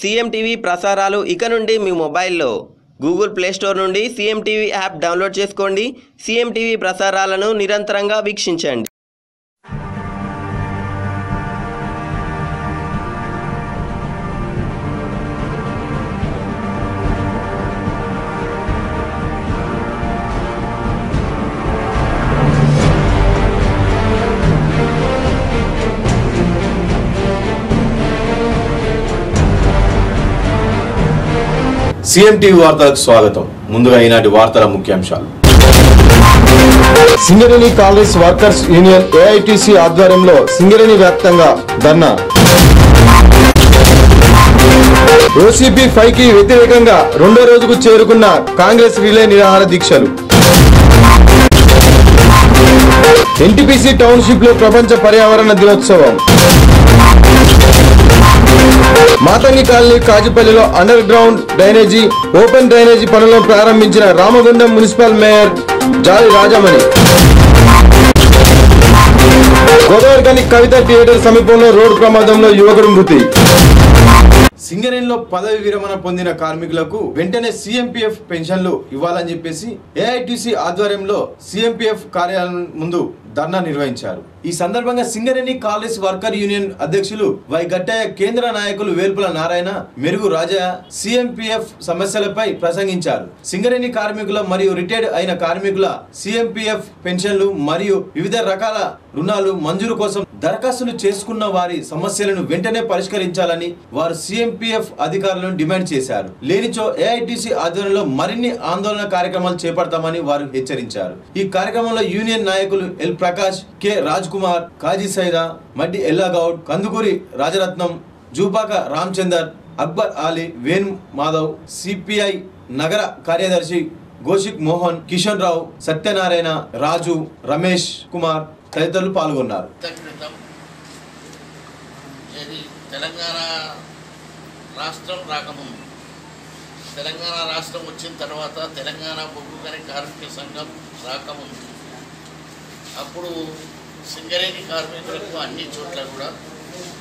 CM TV ప్రసారాలు ఇక నుండి మీ మొబైల్లో. గూగుల్ ప్లే స్టోర్ నుండి సీఎం టీవీ యాప్ డౌన్లోడ్ చేసుకోండి. సీఎం టీవీ ప్రసారాలను నిరంతరంగా వీక్షించండి. సిఎంటీవీ వార్తలకు స్వాగతం. ముందుగా ఈనాటి వార్తల ముఖ్యాంశాలు. Singareni Congress workers union AITC ఆధ్వర్యంలో సింగరేణి వ్యాప్తంగా ధర్నా. ఓసీపీ ఫైవ్కి వ్యతిరేకంగా రెండో రోజుకు చేరుకున్న కాంగ్రెస్ రిలే నిరాహార దీక్షలు. ఎన్టీపీసీ టౌన్షిప్లో ప్రపంచ పర్యావరణ దినోత్సవం. మాతంగి కాలనీ కాజుపల్లిలో under ground drainage open drainage పనులను ప్రారంభించిన Ramagundam municipal mayor Jali Rajamani. Godavarikhani Kavitha theatre సమీపంలో రోడ్డు ప్రమాదంలో యువకుడు మృతి. సింగరేణిలో పదవి విరమణ పొందిన కార్మికులకు వెంటనే సీఎంపీఎఫ్ పెన్షన్లు ఇవ్వాలని చెప్పేసి ఏఐటిసి ఆధ్వర్యంలో సిఎంపీఎఫ్ కార్యాలయం ముందు ధర్నా నిర్వహించారు. ఈ సందర్భంగా సింగరేణి కాలేజ్ వర్కర్ యూనియన్ అధ్యక్షులు వై గట్టయ్య కేంద్ర నాయకులు వేల్పుల నారాయణ మెరుగు రాజా సిఎంపిఎఫ్ సమస్యలపై ప్రసంగించారు. సింగరేణి కార్మికుల మరియు రిటైర్డ్ అయిన కార్మికుల సిఎంపిఎఫ్ పెన్షన్లు మరియు వివిధ రకాల రుణాలు మంజూరు కోసం దరఖాస్తులు చేసుకున్న వారి సమస్యలను వెంటనే పరిష్కరించాలని వారు సిఎంపిఎఫ్ అధికారులను డిమాండ్ చేశారు. లేనిచో ఏఐటిసి ఆధ్వర్యంలో మరిన్ని ఆందోళన కార్యక్రమాలు చేపడతామని వారు హెచ్చరించారు. ఈ కార్యక్రమంలో యూనియన్ నాయకులు L Prakash K Raj Kumar Kazi Saida Maddi Ellagoud Kandukuri Rajaratnam Jupaka Ramachander Akbar Ali Venu Madhav CPI నగర కార్యదర్శి గోషిక్ మోహన్ కిషన్ రావు సత్యనారాయణ రాజు రమేష్ కుమార్ తదితరులు పాల్గొన్నారు. తెలంగాణ రాష్ట్రం రాకముందు. తెలంగాణ రాష్ట్రం వచ్చిన తర్వాత తెలంగాణ బొగ్గు కార్మిక సంఘం రాకముందు. అప్పుడు సింగరేణి కార్మికులకు అన్ని చోట్ల కూడా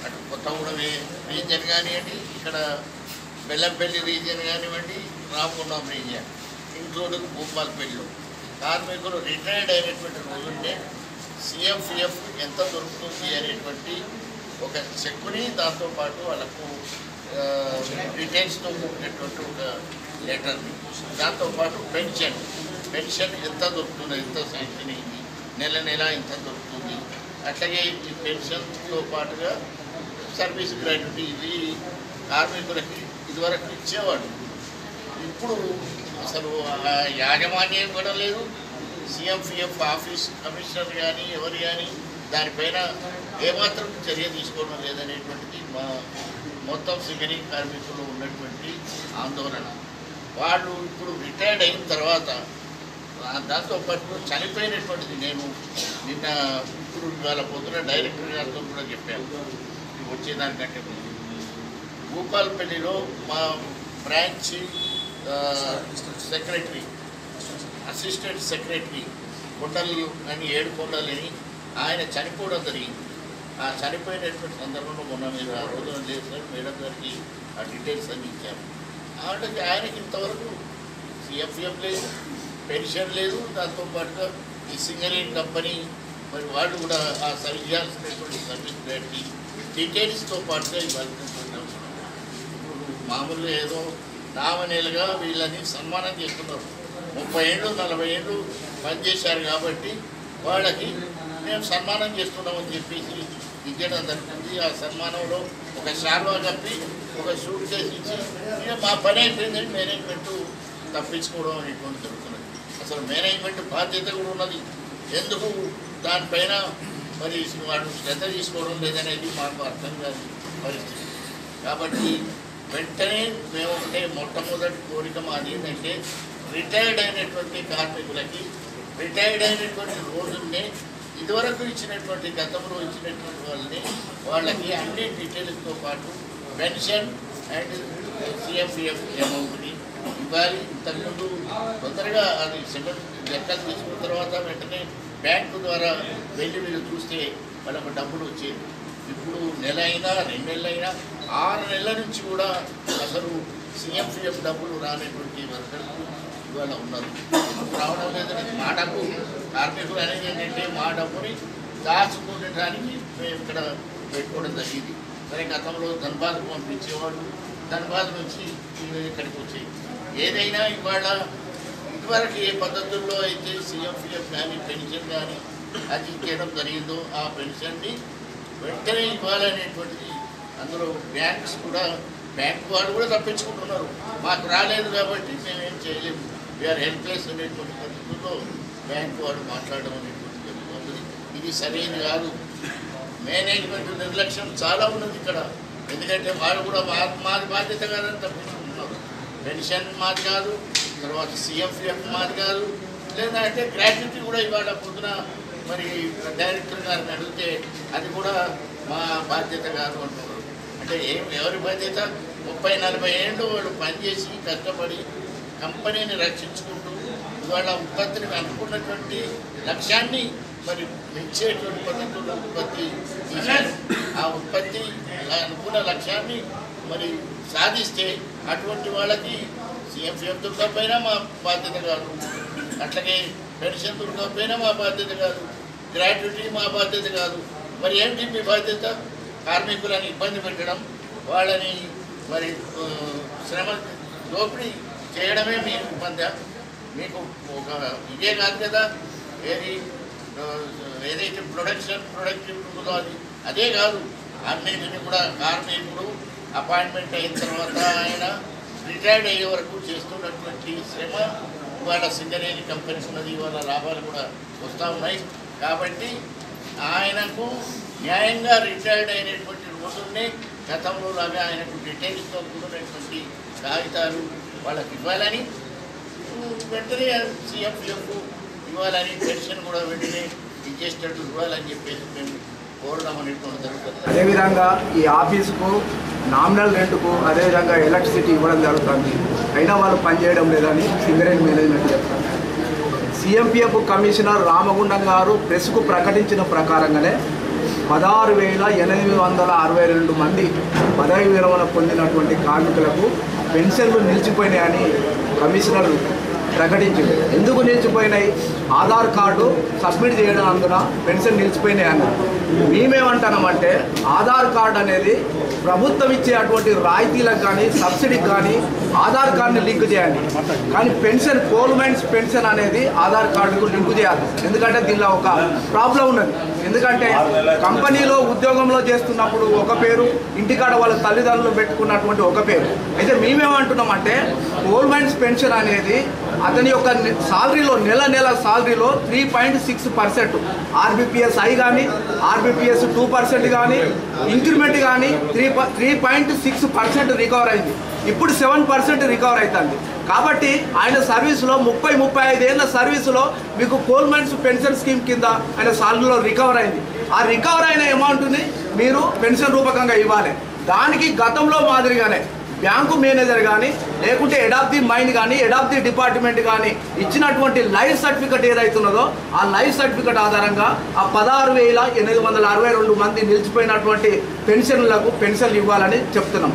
అటు కొత్తగూడెం రీజియన్ కానివ్వండి ఇక్కడ బెల్లంపల్లి రీజియన్ కానివ్వండి రామగుండం రీజియన్ ఇంక్లూడింగ్ భూపాలపల్లి కార్మికులు రిటైర్డ్ అయినటువంటి రోజుల్నే సిఎఫ్ఎఫ్ ఎంత దొరుకుతుంది అనేటువంటి ఒక చెక్కుని దాంతోపాటు వాళ్ళకు డీటెయిల్స్తో కూడినటువంటి ఒక లెటర్ని దాంతోపాటు పెన్షన్. పెన్షన్ ఎంత దొరుకుతుంది ఎంత శాంక్షన్ అయింది నెల నెల ఎంత దొరుకుతుంది? అట్లాగే ఈ పెన్షన్తో పాటుగా సర్వీస్ గ్రాట్యుటీ ఇవి కార్మికులకి ఇదివరకు ఇచ్చేవాడు. ఇప్పుడు అసలు యాజమాన్యం కూడా లేదు. సిఎంపిఎఫ్ ఆఫీస్ కమిషనర్ కానీ ఎవరు కానీ దానిపైన ఏమాత్రం చర్య తీసుకోవడం లేదనేటువంటిది మా మొత్తం సింగరింగ్ కార్మికులు ఉన్నటువంటి ఆందోళన. వాళ్ళు ఇప్పుడు రిటైర్డ్ అయిన తర్వాత దాంతో పాటు చనిపోయినటువంటిది. నేను నిన్న ఇప్పుడు వాళ్ళ పొద్దున డైరెక్టర్ గారితో కూడా చెప్పాను. వచ్చేదానికంటే ముందు. భూపాలపల్లిలో మా బ్రాంచ్ సెక్రటరీ అసిస్టెంట్ సెక్రటరీ కొండలు అని ఏడు కొండలని ఆయన చనిపోవడం జరిగింది. ఆ చనిపోయినటువంటి సందర్భంలో మొన్న మీరు ఆ రోజు చేశారు? మేడం గారికి ఆ డీటెయిల్స్ అన్ని ఇచ్చారు. కాబట్టి ఆయనకి ఇంతవరకు సిఎఫ్ఎం లేదు పెన్షన్ లేదు. దాంతో పాటుగా ఈ సింగరేట్ కంపెనీ మరి వాళ్ళు కూడా ఆ సర్వీ చేయాల్సినటువంటి సర్వీస్ గ్రేడ్కి డీటెయిల్స్తో పాటుగా ఇవ్వాల్సినటువంటి అవసరం ఇప్పుడు మామూలుగా ఏదో నామనేలుగా వీళ్ళని సన్మానం చేస్తున్నారు. ముప్పై ఏళ్ళు నలభై ఏళ్ళు పనిచేశారు కాబట్టి వాళ్ళకి మేము సన్మానం చేస్తున్నామని చెప్పేసి ఇచ్చేయడం జరుగుతుంది. ఆ సన్మానంలో ఒక శాల్వా కప్పి ఒక షూట్ చేసి ఇచ్చి ఇక మా పని అయిపోయిందని మేనేజ్మెంట్ తప్పించుకోవడం అనేటువంటి జరుగుతున్నది. అసలు మేనేజ్మెంట్ బాధ్యత కూడా ఉన్నది. ఎందుకు దానిపైన మరి వాడు శ్రద్ధ తీసుకోవడం లేదనేది మాకు అర్థం కాదు పరిస్థితి. కాబట్టి వెంటనే మేము ఒకటే మొట్టమొదటి కోరిక మాది ఏంటంటే రిటైర్డ్ అయినటువంటి కార్మికులకి రిటైర్డ్ అయినటువంటి రోజుల్ని ఇదివరకు ఇచ్చినటువంటి గతంలో ఇచ్చినటువంటి వాళ్ళని వాళ్ళకి అన్ని డీటెయిల్స్తో పాటు పెన్షన్ అండ్ సిఎంపిఎఫ్ అమౌంట్ని ఇవ్వాలి. ఇంతకుముందు తొందరగా అది సెకండ్ లెక్కలు తీసుకున్న తర్వాత వెంటనే బ్యాంకు ద్వారా వెళ్ళి వెళ్ళి చూస్తే వాళ్ళకు డబ్బులు వచ్చేది ఇప్పుడు నెల అయినా రెండు నెలలైనా ఆరు నెలల నుంచి కూడా అసలు సీఎంపీఎఫ్ డబ్బులు రానటువంటి వర్కర్లు ఇవాళ ఉన్నారు రావడం లేదని మాటకు కార్మికులు అనేది ఏంటంటే మా డబ్బుని దాచుకోవడానికి మేము ఇక్కడ పెట్టుకోవడం జరిగింది. సరే గతంలో ధన్బాద్కు పంపించేవాడు ధన్బాద్ నుంచి ఇక్కడికి వచ్చాయి ఏదైనా ఇవాళ ఇప్పటివరకు ఏ పద్ధతుల్లో అయితే సీఎంపీఎఫ్ కానీ పెన్షన్ కానీ అది చేయడం జరిగిందో ఆ పెన్షన్ని వెంటనే ఇవ్వాలనేటువంటిది అందులో బ్యాంక్స్ కూడా బ్యాంక్ వాళ్ళు కూడా తప్పించుకుంటున్నారు. మాకు రాలేదు కాబట్టి మేమేం చేయలేము. వీఆర్ హెల్ప్లెస్ అనేటువంటి పద్ధతుల్లో బ్యాంక్ వాళ్ళు మాట్లాడడం అనేటువంటి జరుగుతుంది ఇది సరైనది కాదు. మేనేజ్మెంట్ నిర్లక్ష్యం చాలా ఉన్నది ఇక్కడ. ఎందుకంటే వాళ్ళు కూడా మా మాది బాధ్యత కాదని తప్పించుకుంటున్నారు. పెన్షన్ మాది కాదు. తర్వాత సీఎం మాది కుమార్ లేదా అంటే గ్రాట్యుటీ కూడా ఇవాళ పొద్దున మరి డైరెక్టర్ గారిని అడిగితే అది కూడా మా బాధ్యత కాదు అంటున్నారు. అంటే ఏం ఎవరి బాధ్యత? ముప్పై నలభై ఏళ్ళు వాళ్ళు పనిచేసి కష్టపడి కంపెనీని రక్షించుకుంటూ ఇవాళ ఉత్పత్తిని అనుకున్నటువంటి లక్ష్యాన్ని మరి పెంచేటువంటి పద్ధతుల్లో ఉత్పత్తి ఆ ఉత్పత్తి అనుకున్న లక్ష్యాన్ని మరి సాధిస్తే అటువంటి వాళ్ళకి సీఎంసీఎఫ్ పోయినా మా బాధ్యత కాదు. అట్లాగే పెన్షన్ దొరకపోయినా మా బాధ్యత కాదు. గ్రాట్యుటీ మా బాధ్యత కాదు. మరి ఏంటి మీ బాధ్యత? కార్మికులని ఇబ్బంది పెట్టడం వాళ్ళని మరి శ్రమ దోపిడీ చేయడమే మీ ఇబ్బంది. మీకు ఒక ఇదే కాదు కదా? ఏది ఏదైతే ప్రొడక్షన్ ప్రొడక్టివ్ ఉందో అది అదే కాదు. అన్నింటినీ కూడా కార్మికుడు అపాయింట్మెంట్ అయిన తర్వాత ఆయన రిటైర్డ్ అయ్యే వరకు చేస్తున్నటువంటి శ్రమ ఇవాళ సింగరేణి కంపెనీస్ ఉన్నది ఇవాళ లాభాలు కూడా వస్తూ ఉన్నాయి. కాబట్టి ఆయనకు న్యాయంగా రిటైర్డ్ అయినటువంటి రోజునే గతంలో లాగా ఆయనకు రిటైర్తో కూడినటువంటి కాగితాలు వాళ్ళకి ఇవ్వాలని వెంటనే సీఎంపీఎఫ్ ఇవ్వాలని పెన్షన్ కూడా వెంటనే ఇచ్చేటట్టు ఇవ్వాలని చెప్పేసి మేము అదేవిధంగా ఈ ఆఫీస్కు నామినల్ రెంట్కు అదేవిధంగా ఎలక్ట్రిసిటీ ఇవ్వడం జరుగుతుంది. అయినా వాళ్ళు పనిచేయడం లేదని సింగరేణి మేనేజ్మెంట్ చెప్తారు. సిఎంపిఎఫ్ కమిషనర్ రామగుండం గారు ప్రెస్కు ప్రకటించిన ప్రకారంగానే పదహారు వేల ఎనిమిది వందల అరవై రెండు మంది పదవి విరమణ పొందినటువంటి కార్మికులకు పెన్షన్లు నిలిచిపోయినాయని కమిషనర్ ప్రకటించింది. ఎందుకు నిలిచిపోయినాయి? ఆధార్ కార్డు సబ్మిట్ చేయడం అందున పెన్షన్ నిలిచిపోయినాయి అన్నారు మేమేమంటున్నామంటే ఆధార్ కార్డు అనేది ప్రభుత్వం ఇచ్చే అటువంటి రాయితీలకు కానీ సబ్సిడీకి కానీ ఆధార్ కార్డుని లింక్ చేయండి కానీ పెన్షన్ కోల్మెంట్స్ పెన్షన్ అనేది ఆధార్ కార్డుకు లింక్ చేయాలి. ఎందుకంటే దీనిలో ఒక ప్రాబ్లం ఉన్నది. ఎందుకంటే కంపెనీలో ఉద్యోగంలో చేస్తున్నప్పుడు ఒక పేరు ఇంటికాడ వాళ్ళ తల్లిదండ్రులు పెట్టుకున్నటువంటి ఒక పేరు. అయితే మేమేమంటున్నామంటే కోల్మెంట్స్ పెన్షన్ అనేది అతని యొక్క సాలరీలో నెల నెల సాలరీలో three point six percent RBPS I కానీ ఆర్బిపిఎస్ టూ పర్సెంట్ కానీ ఇంక్రిమెంట్ కానీ three three point six percent recover అయింది. ఇప్పుడు సెవెన్ పర్సెంట్ రికవర్ అవుతుంది కాబట్టి ఆయన సర్వీస్లో ముప్పై ముప్పై ఐదు ఏళ్ళ సర్వీసులో మీకు మైన్స్ పెన్షన్ స్కీమ్ కింద ఆయన సాలరీలో రికవర్ అయింది. ఆ రికవర్ అయిన అమౌంట్ని మీరు పెన్షన్ రూపకంగా ఇవ్వాలి. దానికి గతంలో మాదిరిగానే బ్యాంకు మేనేజర్ కానీ లేకుంటే హెడ్ ఆఫ్ ది మైండ్ కానీ హెడ్ ఆఫ్ ది డిపార్ట్మెంట్ కానీ ఇచ్చినటువంటి లైఫ్ సర్టిఫికెట్ ఏదైతున్నదో ఆ లైఫ్ సర్టిఫికెట్ ఆధారంగా ఆ పదహారు వేల ఎనిమిది వందల అరవై రెండు మంది నిలిచిపోయినటువంటి పెన్షన్లకు పెన్షన్లు ఇవ్వాలని చెప్తున్నాం.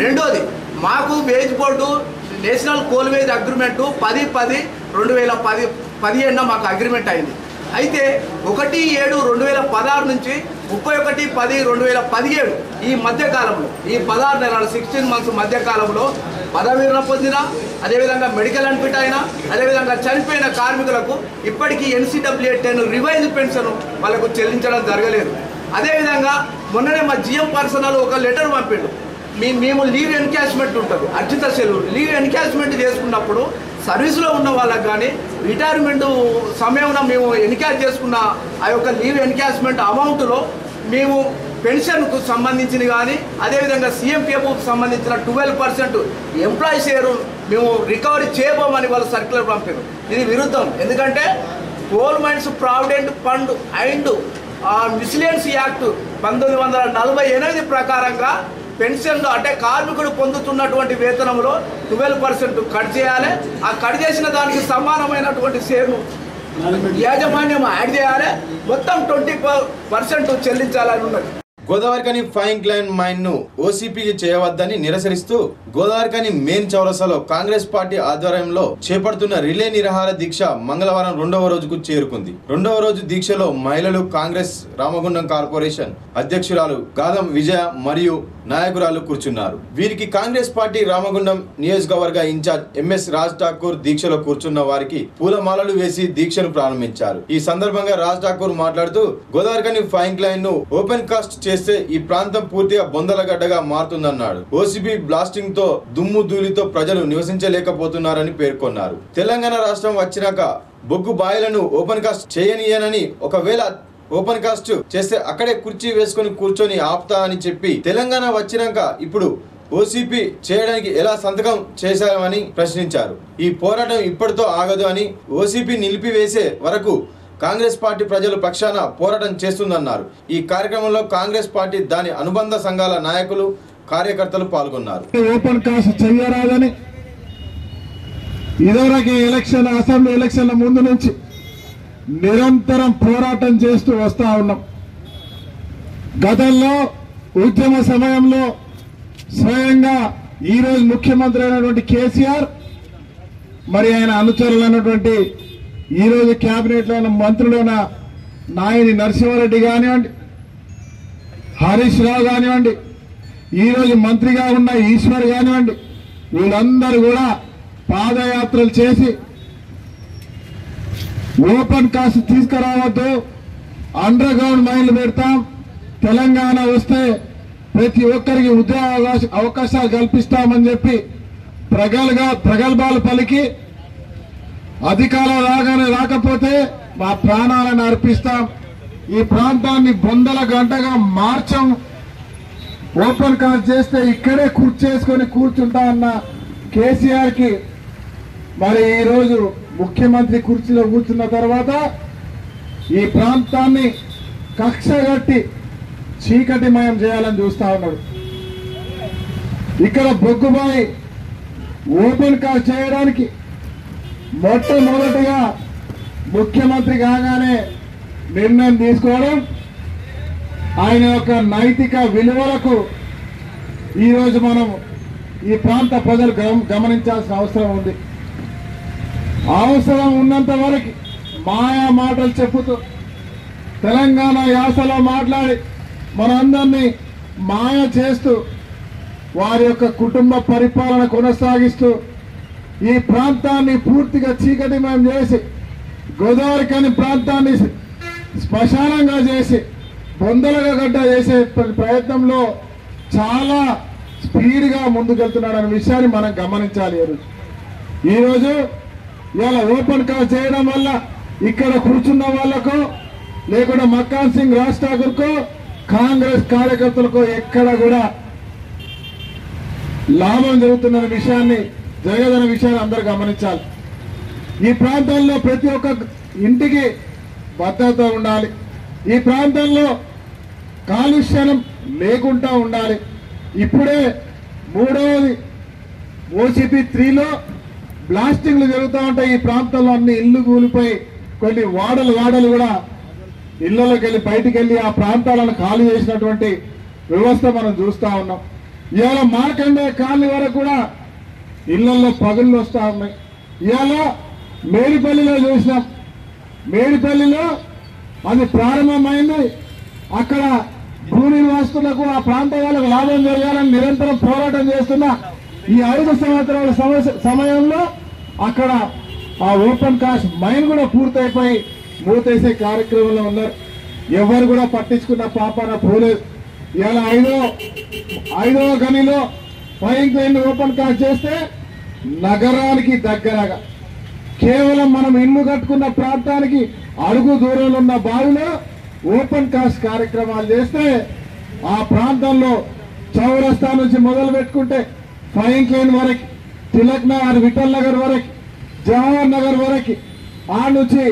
రెండోది మాకు wage board national coal wage పది పది రెండు వేల పది పదిహేడున మాకు అగ్రిమెంట్ అయింది. అయితే ఒకటి ఏడు రెండు వేల పదహారు నుంచి ముప్పై ఒకటి పది రెండు వేల పదిహేడు ఈ మధ్యకాలంలో ఈ పదహారు నెలలు సిక్స్టీన్ మంత్స్ మధ్యకాలంలో పదవీరణ పొందిన అదేవిధంగా మెడికల్ అన్ఫిట్ అయిన అదేవిధంగా చనిపోయిన కార్మికులకు ఇప్పటికీ ఎన్సీడబ్ల్యూఏ టెన్ రివైజ్ పెన్షన్ వాళ్ళకు చెల్లించడం జరగలేదు. అదేవిధంగా మొన్ననే మా జిఎం పర్సనల్ ఒక లెటర్ పంపిండు. మీ మేము లీవ్ ఎన్కాష్మెంట్ ఉంటుంది. అర్జిత సెలవు లీవ్ ఎన్కాష్మెంట్ చేసుకున్నప్పుడు సర్వీస్లో ఉన్న వాళ్ళకి కానీ రిటైర్మెంట్ సమయంలో మేము ఎన్కాష్ చేసుకున్న ఆ యొక్క లీవ్ ఎన్కాష్మెంట్ అమౌంట్లో మేము పెన్షన్కు సంబంధించిన కానీ అదేవిధంగా సీఎంపీఎఫ్కు సంబంధించిన ట్వెల్వ్ పర్సెంట్ ఎంప్లాయీ షేరు మేము రికవరీ చేయబోమని వాళ్ళు సర్క్యులర్ పంపారు. ఇది విరుద్ధం. ఎందుకంటే governments provident fund and miscellaneous act పంతొమ్మిది వందల నలభై ఎనిమిది ప్రకారంగా పెన్షన్లు అంటే కార్మికుడు పొందుతున్నటువంటి వేతనంలో ట్వెల్వ్ పర్సెంట్ కట్ చేయాలి. ఆ కట్ చేసిన దానికి సమానమైనటువంటి షేర్ను యాజమాన్యం యాడ్ చేయాలి. మొత్తం ట్వంటీ పర్సెంట్ చెల్లించాలని ఉన్నది. గోదావరికని ఫైన్ లైన్ మైన్ను ఓసీపీకి చేయవద్దని నిరసరిస్తూ గోదావరికని మెయిన్ చౌరసలో కాంగ్రెస్ పార్టీ ఆధ్వర్యంలో చేపడుతున్న రిలే నిరాహార దీక్ష మంగళవారం రెండవ రోజుకు చేరుకుంది. రెండవ రోజు దీక్షలో మహిళలు కాంగ్రెస్ రామగుండం కార్పొరేషన్ అధ్యక్షురాలు గాదం విజయ మరియు నాయకురాలు కూర్చున్నారు. వీరికి కాంగ్రెస్ పార్టీ రామగుండం నియోజకవర్గ ఇన్ఛార్జ్ ఎంఎస్ రాజ్ ఠాకూర్ దీక్షలో కూర్చున్న వారికి పూలమాలలు వేసి దీక్షను ప్రారంభించారు. ఈ సందర్భంగా రాజ్ ఠాకూర్ మాట్లాడుతూ గోదావరికని ఫైన్ లైన్ను ఓపెన్ కాస్ట్ చే చేస్తే ఈ ప్రాంతం పూర్తిగా బొందలగడ్డగా మారుతుందన్నాడు. ఓసీబీ బ్లాస్టింగ్తో దుమ్ము ధూళితో ప్రజలు నివసించలేకపోతున్నారని పేర్కొన్నారు. తెలంగాణ రాష్ట్రం వచ్చినాక బొగ్గు బాయిలను ఓపెన్ కాస్ట్ చేయనీయనని ఒకవేళ ఓపెన్ కాస్ట్ చేస్తే అక్కడే కుర్చీ వేసుకొని కూర్చొని ఆపుతా అని చెప్పి తెలంగాణ వచ్చినాక ఇప్పుడు ఓసీపీ చేయడానికి ఎలా సంతకం చేశామని ప్రశ్నించారు. ఈ పోరాటం ఇప్పటితో ఆగదు అని ఓసీపీ నిలిపివేసే వరకు కాంగ్రెస్ పార్టీ ప్రజలు పక్షాన పోరాటం చేస్తుందన్నారు. ఈ కార్యక్రమంలో కాంగ్రెస్ పార్టీ దాని అనుబంధ సంఘాల నాయకులు కార్యకర్తలు పాల్గొన్నారు. ఓపెన్ కాస్ట్ చెయ్యరాదని ఇదివరకు ఎలక్షన్ అసెంబ్లీ ఎలక్షన్ల ముందు నుంచి నిరంతరం పోరాటం చేస్తూ వస్తా ఉన్నాం. గతంలో ఉద్యమ సమయంలో స్వయంగా ఈరోజు ముఖ్యమంత్రి అయినటువంటి కేసీఆర్ మరి ఆయన అనుచరులైనటువంటి ఈరోజు క్యాబినెట్లో ఉన్న మంత్రులైన నాయని నరసింహారెడ్డి కానివ్వండి హరీష్ రావు కానివ్వండి ఈరోజు మంత్రిగా ఉన్న ఈశ్వర్ కానివ్వండి వీళ్ళందరూ కూడా పాదయాత్రలు చేసి ఓపెన్ కాస్ట్ తీసుకురావద్దు అండర్ గ్రౌండ్ మైన్లు పెడతాం తెలంగాణ వస్తే ప్రతి ఒక్కరికి ఉద్యోగ అవకాశాలు కల్పిస్తామని చెప్పి ప్రగల్గా ప్రగల్భాలు పలికి అధికారం రాగానే రాకపోతే మా ప్రాణాలను అర్పిస్తాం. ఈ ప్రాంతాన్ని బొందల గంటగా మార్చం. ఓపెన్ కాల్ చేస్తే ఇక్కడే కూర్చేసుకొని కూర్చుంటా అన్న కేసీఆర్కి మరి ఈరోజు ముఖ్యమంత్రి కుర్చీలో కూర్చున్న తర్వాత ఈ ప్రాంతాన్ని కక్షగట్టి చీకటిమయం చేయాలని చూస్తా ఉన్నాడు. ఇక్కడ బొగ్గుబాయి ఓపెన్ కాల్ చేయడానికి మొట్టమొదటిగా ముఖ్యమంత్రి కాగానే నిర్ణయం తీసుకోవడం ఆయన యొక్క నైతిక విలువలకు ఈరోజు మనం ఈ ప్రాంత ప్రజలు గమ- గమనించాల్సిన అవసరం ఉంది. అవసరం ఉన్నంత వరకు మాయా మాటలు చెప్పుతూ తెలంగాణ యాసలో మాట్లాడి మనందరినీ మాయ చేస్తూ వారి యొక్క కుటుంబ పరిపాలన కొనసాగిస్తూ ఈ ప్రాంతాన్ని పూర్తిగా చీకటిమయం చేసి గోదావరికని ప్రాంతాన్ని శ్మశానంగా చేసి బొందలుగా గడ్డ చేసే ప్రయత్నంలో చాలా స్పీడ్గా ముందుకెళ్తున్నాడనే విషయాన్ని మనం గమనించాలి ఈరోజు. ఈరోజు ఇవాళ ఓపెన్ కాల్ చేయడం వల్ల ఇక్కడ కూర్చున్న వాళ్ళకు లేకుండా మక్కాన్ సింగ్ రాజ్ ఠాకూర్కు కాంగ్రెస్ కార్యకర్తలకు ఎక్కడ కూడా లాభం జరుగుతున్న విషయాన్ని జరగదనే విషయాలు అందరూ గమనించాలి. ఈ ప్రాంతంలో ప్రతి ఒక్క ఇంటికి భద్రత ఉండాలి. ఈ ప్రాంతంలో కాలుష్యం లేకుండా ఉండాలి. ఇప్పుడే మూడవది ఓసిపి త్రీలో బ్లాస్టింగ్లు జరుగుతూ ఉంటాయి. ఈ ప్రాంతంలో అన్ని ఇల్లు కూలిపోయి కొన్ని వాడలు వాడలు కూడా ఇళ్ళలోకి వెళ్ళి బయటికి వెళ్ళి ఆ ప్రాంతాలను ఖాళీ చేసినటువంటి వ్యవస్థ మనం చూస్తూ ఉన్నాం. ఇవాళ మార్కండే కాలనీ వరకు కూడా ఇళ్ళలో పగుళ్ళు వస్తూ ఉన్నాయి. ఇవాళ మేడిపల్లిలో చూసినాం మేడిపల్లిలో అది ప్రారంభమైంది. అక్కడ భూ నిర్వాసితులకు ఆ ప్రాంత వాళ్ళకు లాభం జరగాలని నిరంతరం పోరాటం చేస్తున్న ఈ ఐదు సంవత్సరాల సమయంలో అక్కడ ఆ ఓపెన్ కాస్ట్ మైన్ కూడా పూర్తయిపోయి మూతేసే కార్యక్రమంలో ఉన్నారు. ఎవరు కూడా పట్టించుకున్న పాపన పోలేదు. ఇలా ఐదో ఐదవ గనిలో ఫైన్ ఓపెన్ కాస్ట్ చేస్తే నగరానికి దగ్గరగా. కేవలం మనం ఇల్లు కట్టుకున్న ప్రాంతానికి అడుగు దూరంలో ఉన్న బావిలో ఓపెన్ కాస్ట్ కార్యక్రమాలు చేస్తే ఆ ప్రాంతంలో చౌరస్తా నుంచి మొదలు పెట్టుకుంటే ఫైన్ క్లైన్ వరకు తిలక్ నగర్ విఠల్ నగర్ వరకు జవహర్ నగర్ వరకు ఆ నుంచి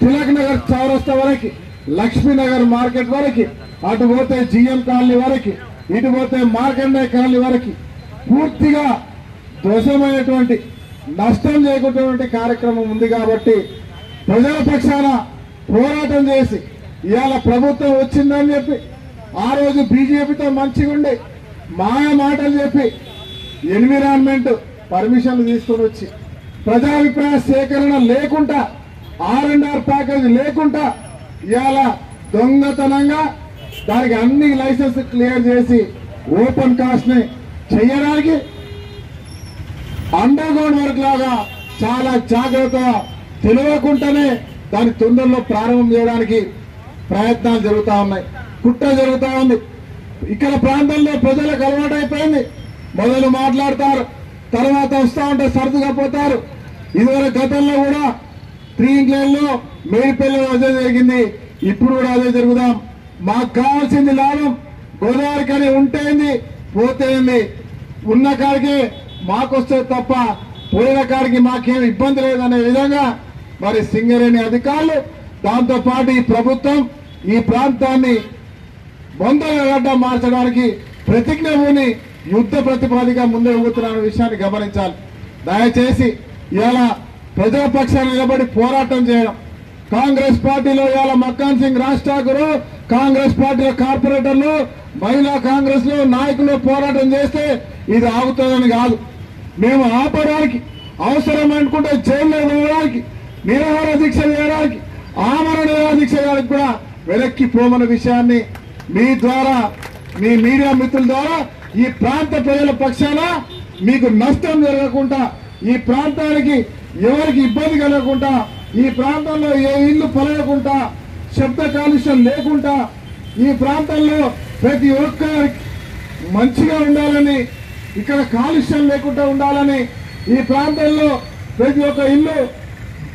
తిలక్ నగర్ చౌరస్తా వరకు లక్ష్మీనగర్ మార్కెట్ వరకు అటు పోతే జిఎం కాలనీ వరకు ఇటు పోతే మార్కండే కాలనీ వరకు పూర్తిగా దోషమైనటువంటి నష్టం చేయకుండాటువంటి కార్యక్రమం ఉంది కాబట్టి ప్రజల పక్షాన పోరాటం చేసి ఇవాళ ప్రభుత్వం వచ్చిందని చెప్పి ఆ రోజు బీజేపీతో మంచిగా ఉండి మాయ మాటలు చెప్పి ఎన్విరాన్మెంట్ పర్మిషన్లు తీసుకొని వచ్చి ప్రజాభిప్రాయ సేకరణ లేకుండా ఆర్ అండ్ ఆర్ ప్యాకేజ్ లేకుండా ఇవాళ దొంగతనంగా దానికి అన్ని లైసెన్స్ క్లియర్ చేసి ఓపెన్ కాస్ట్ని చేయడానికి అండర్ గ్రౌండ్ వర్క్ లాగా చాలా జాగ్రత్తగా తెలియకుండానే దాని తొందరలో ప్రారంభం చేయడానికి ప్రయత్నాలు జరుగుతూ ఉన్నాయి. కుట్ర జరుగుతూ ఉంది. ఇక్కడ ప్రాంతంలో ప్రజలకు అలవాటు అయిపోయింది. మొదలు మాట్లాడతారు తర్వాత వస్తూ ఉంటే సర్దుగా పోతారు. ఇదివరకు గతంలో కూడా త్రీ ఇంట్లో మేడిపల్లి అదే జరిగింది. ఇప్పుడు కూడా అదే జరుగుదాం. మాకు కావాల్సింది లాభం. గోదావరి కానీ ఉంటేంది పోతేంది ఉన్న కాడికి మాకొస్తే తప్ప పోయిన కాడికి మాకేం ఇబ్బంది లేదనే విధంగా మరి సింగరేణి అధికారులు దాంతోపాటు ఈ ప్రభుత్వం ఈ ప్రాంతాన్ని వందల మార్చడానికి ప్రతిజ్ఞ పూని యుద్ధ ప్రతిపాదిగా ముందు విషయాన్ని గమనించాలి. దయచేసి ఇలా ప్రజాపక్షాన్ని నిలబడి పోరాటం చేయడం. కాంగ్రెస్ పార్టీలో ఇవాళ మక్కాన్ సింగ్ రాజ్ ఠాకూర్ కాంగ్రెస్ పార్టీలో కార్పొరేటర్లు మహిళా కాంగ్రెస్లో నాయకులు పోరాటం చేస్తే ఇది ఆగుతుందని కాదు. మేము ఆపడానికి అవసరం అనుకుంటే జైల్లో పోవడానికి నిరాహార దీక్ష చేయడానికి ఆమరణ నిరాహార దీక్ష చేయడానికి కూడా వెనక్కి పోమన్న విషయాన్ని మీ ద్వారా మీ మీడియా మిత్రుల ద్వారా ఈ ప్రాంత ప్రజల పక్షాన మీకు నష్టం జరగకుండా ఈ ప్రాంతానికి ఎవరికి ఇబ్బంది కలగకుండా ఈ ప్రాంతంలో ఏ ఇల్లు పలగకుండా శబ్ద కాలుష్యం లేకుండా ఈ ప్రాంతంలో ప్రతి ఒక్క మంచిగా ఉండాలని ఇక్కడ కాలుష్యం లేకుండా ఉండాలని ఈ ప్రాంతంలో ప్రతి ఒక్క ఇల్లు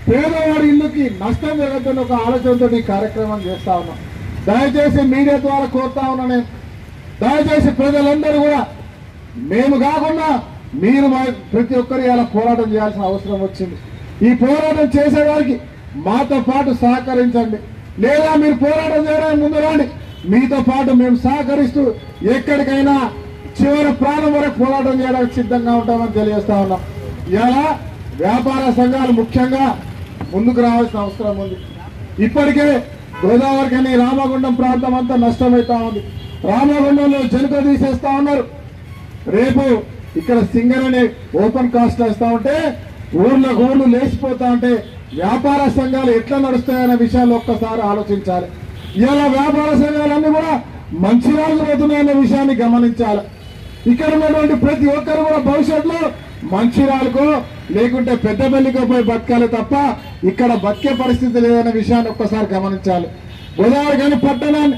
పేదవాడి ఇల్లుకి నష్టం జరగదని ఒక ఆలోచనతో ఈ కార్యక్రమం చేస్తా ఉన్నాం. దయచేసి మీడియా ద్వారా కోరుతా ఉన్నా నేను. దయచేసి ప్రజలందరూ కూడా మేము కాకుండా మీరు మా ప్రతి ఒక్కరు ఇలా పోరాటం చేయాల్సిన అవసరం వచ్చింది. ఈ పోరాటం చేసేవారికి మాతో పాటు సహకరించండి. లేదా మీరు పోరాటం చేయడానికి ముందు రండి. మీతో పాటు మేము సహకరిస్తూ ఎక్కడికైనా చివరి ప్రాణం వరకు పోరాటం చేయడానికి సిద్ధంగా ఉంటామని తెలియజేస్తా ఉన్నాం. ఇలా వ్యాపార సంఘాలు ముఖ్యంగా ముందుకు రావాల్సిన అవసరం ఉంది. ఇప్పటికే గోదావరి కానీ రామగుండం ప్రాంతం అంతా నష్టమవుతా ఉంది. రామగుండంలో జనుక తీసేస్తా ఉన్నారు. రేపు ఇక్కడ సింగర్ అనే ఓపెన్ కాస్ట్ వేస్తా ఉంటే ఊర్లకు ఊర్లు లేచిపోతా అంటే వ్యాపార సంఘాలు ఎట్లా నడుస్తాయనే విషయాలు ఒక్కసారి ఆలోచించాలి. ఇలా వ్యాపార సంఘాలన్నీ కూడా మంచి రోజులు అవుతున్నాయనే విషయాన్ని గమనించాలి. ఇక్కడ ఉన్నటువంటి ప్రతి ఒక్కరు కూడా భవిష్యత్తులో మంచిర్యాలకో లేకుంటే పెద్దపల్లికో పోయి బతకాలి తప్ప ఇక్కడ బతికే పరిస్థితి లేదనే విషయాన్ని ఒక్కసారి గమనించాలి. గోదావరి కానీ పట్టణాన్ని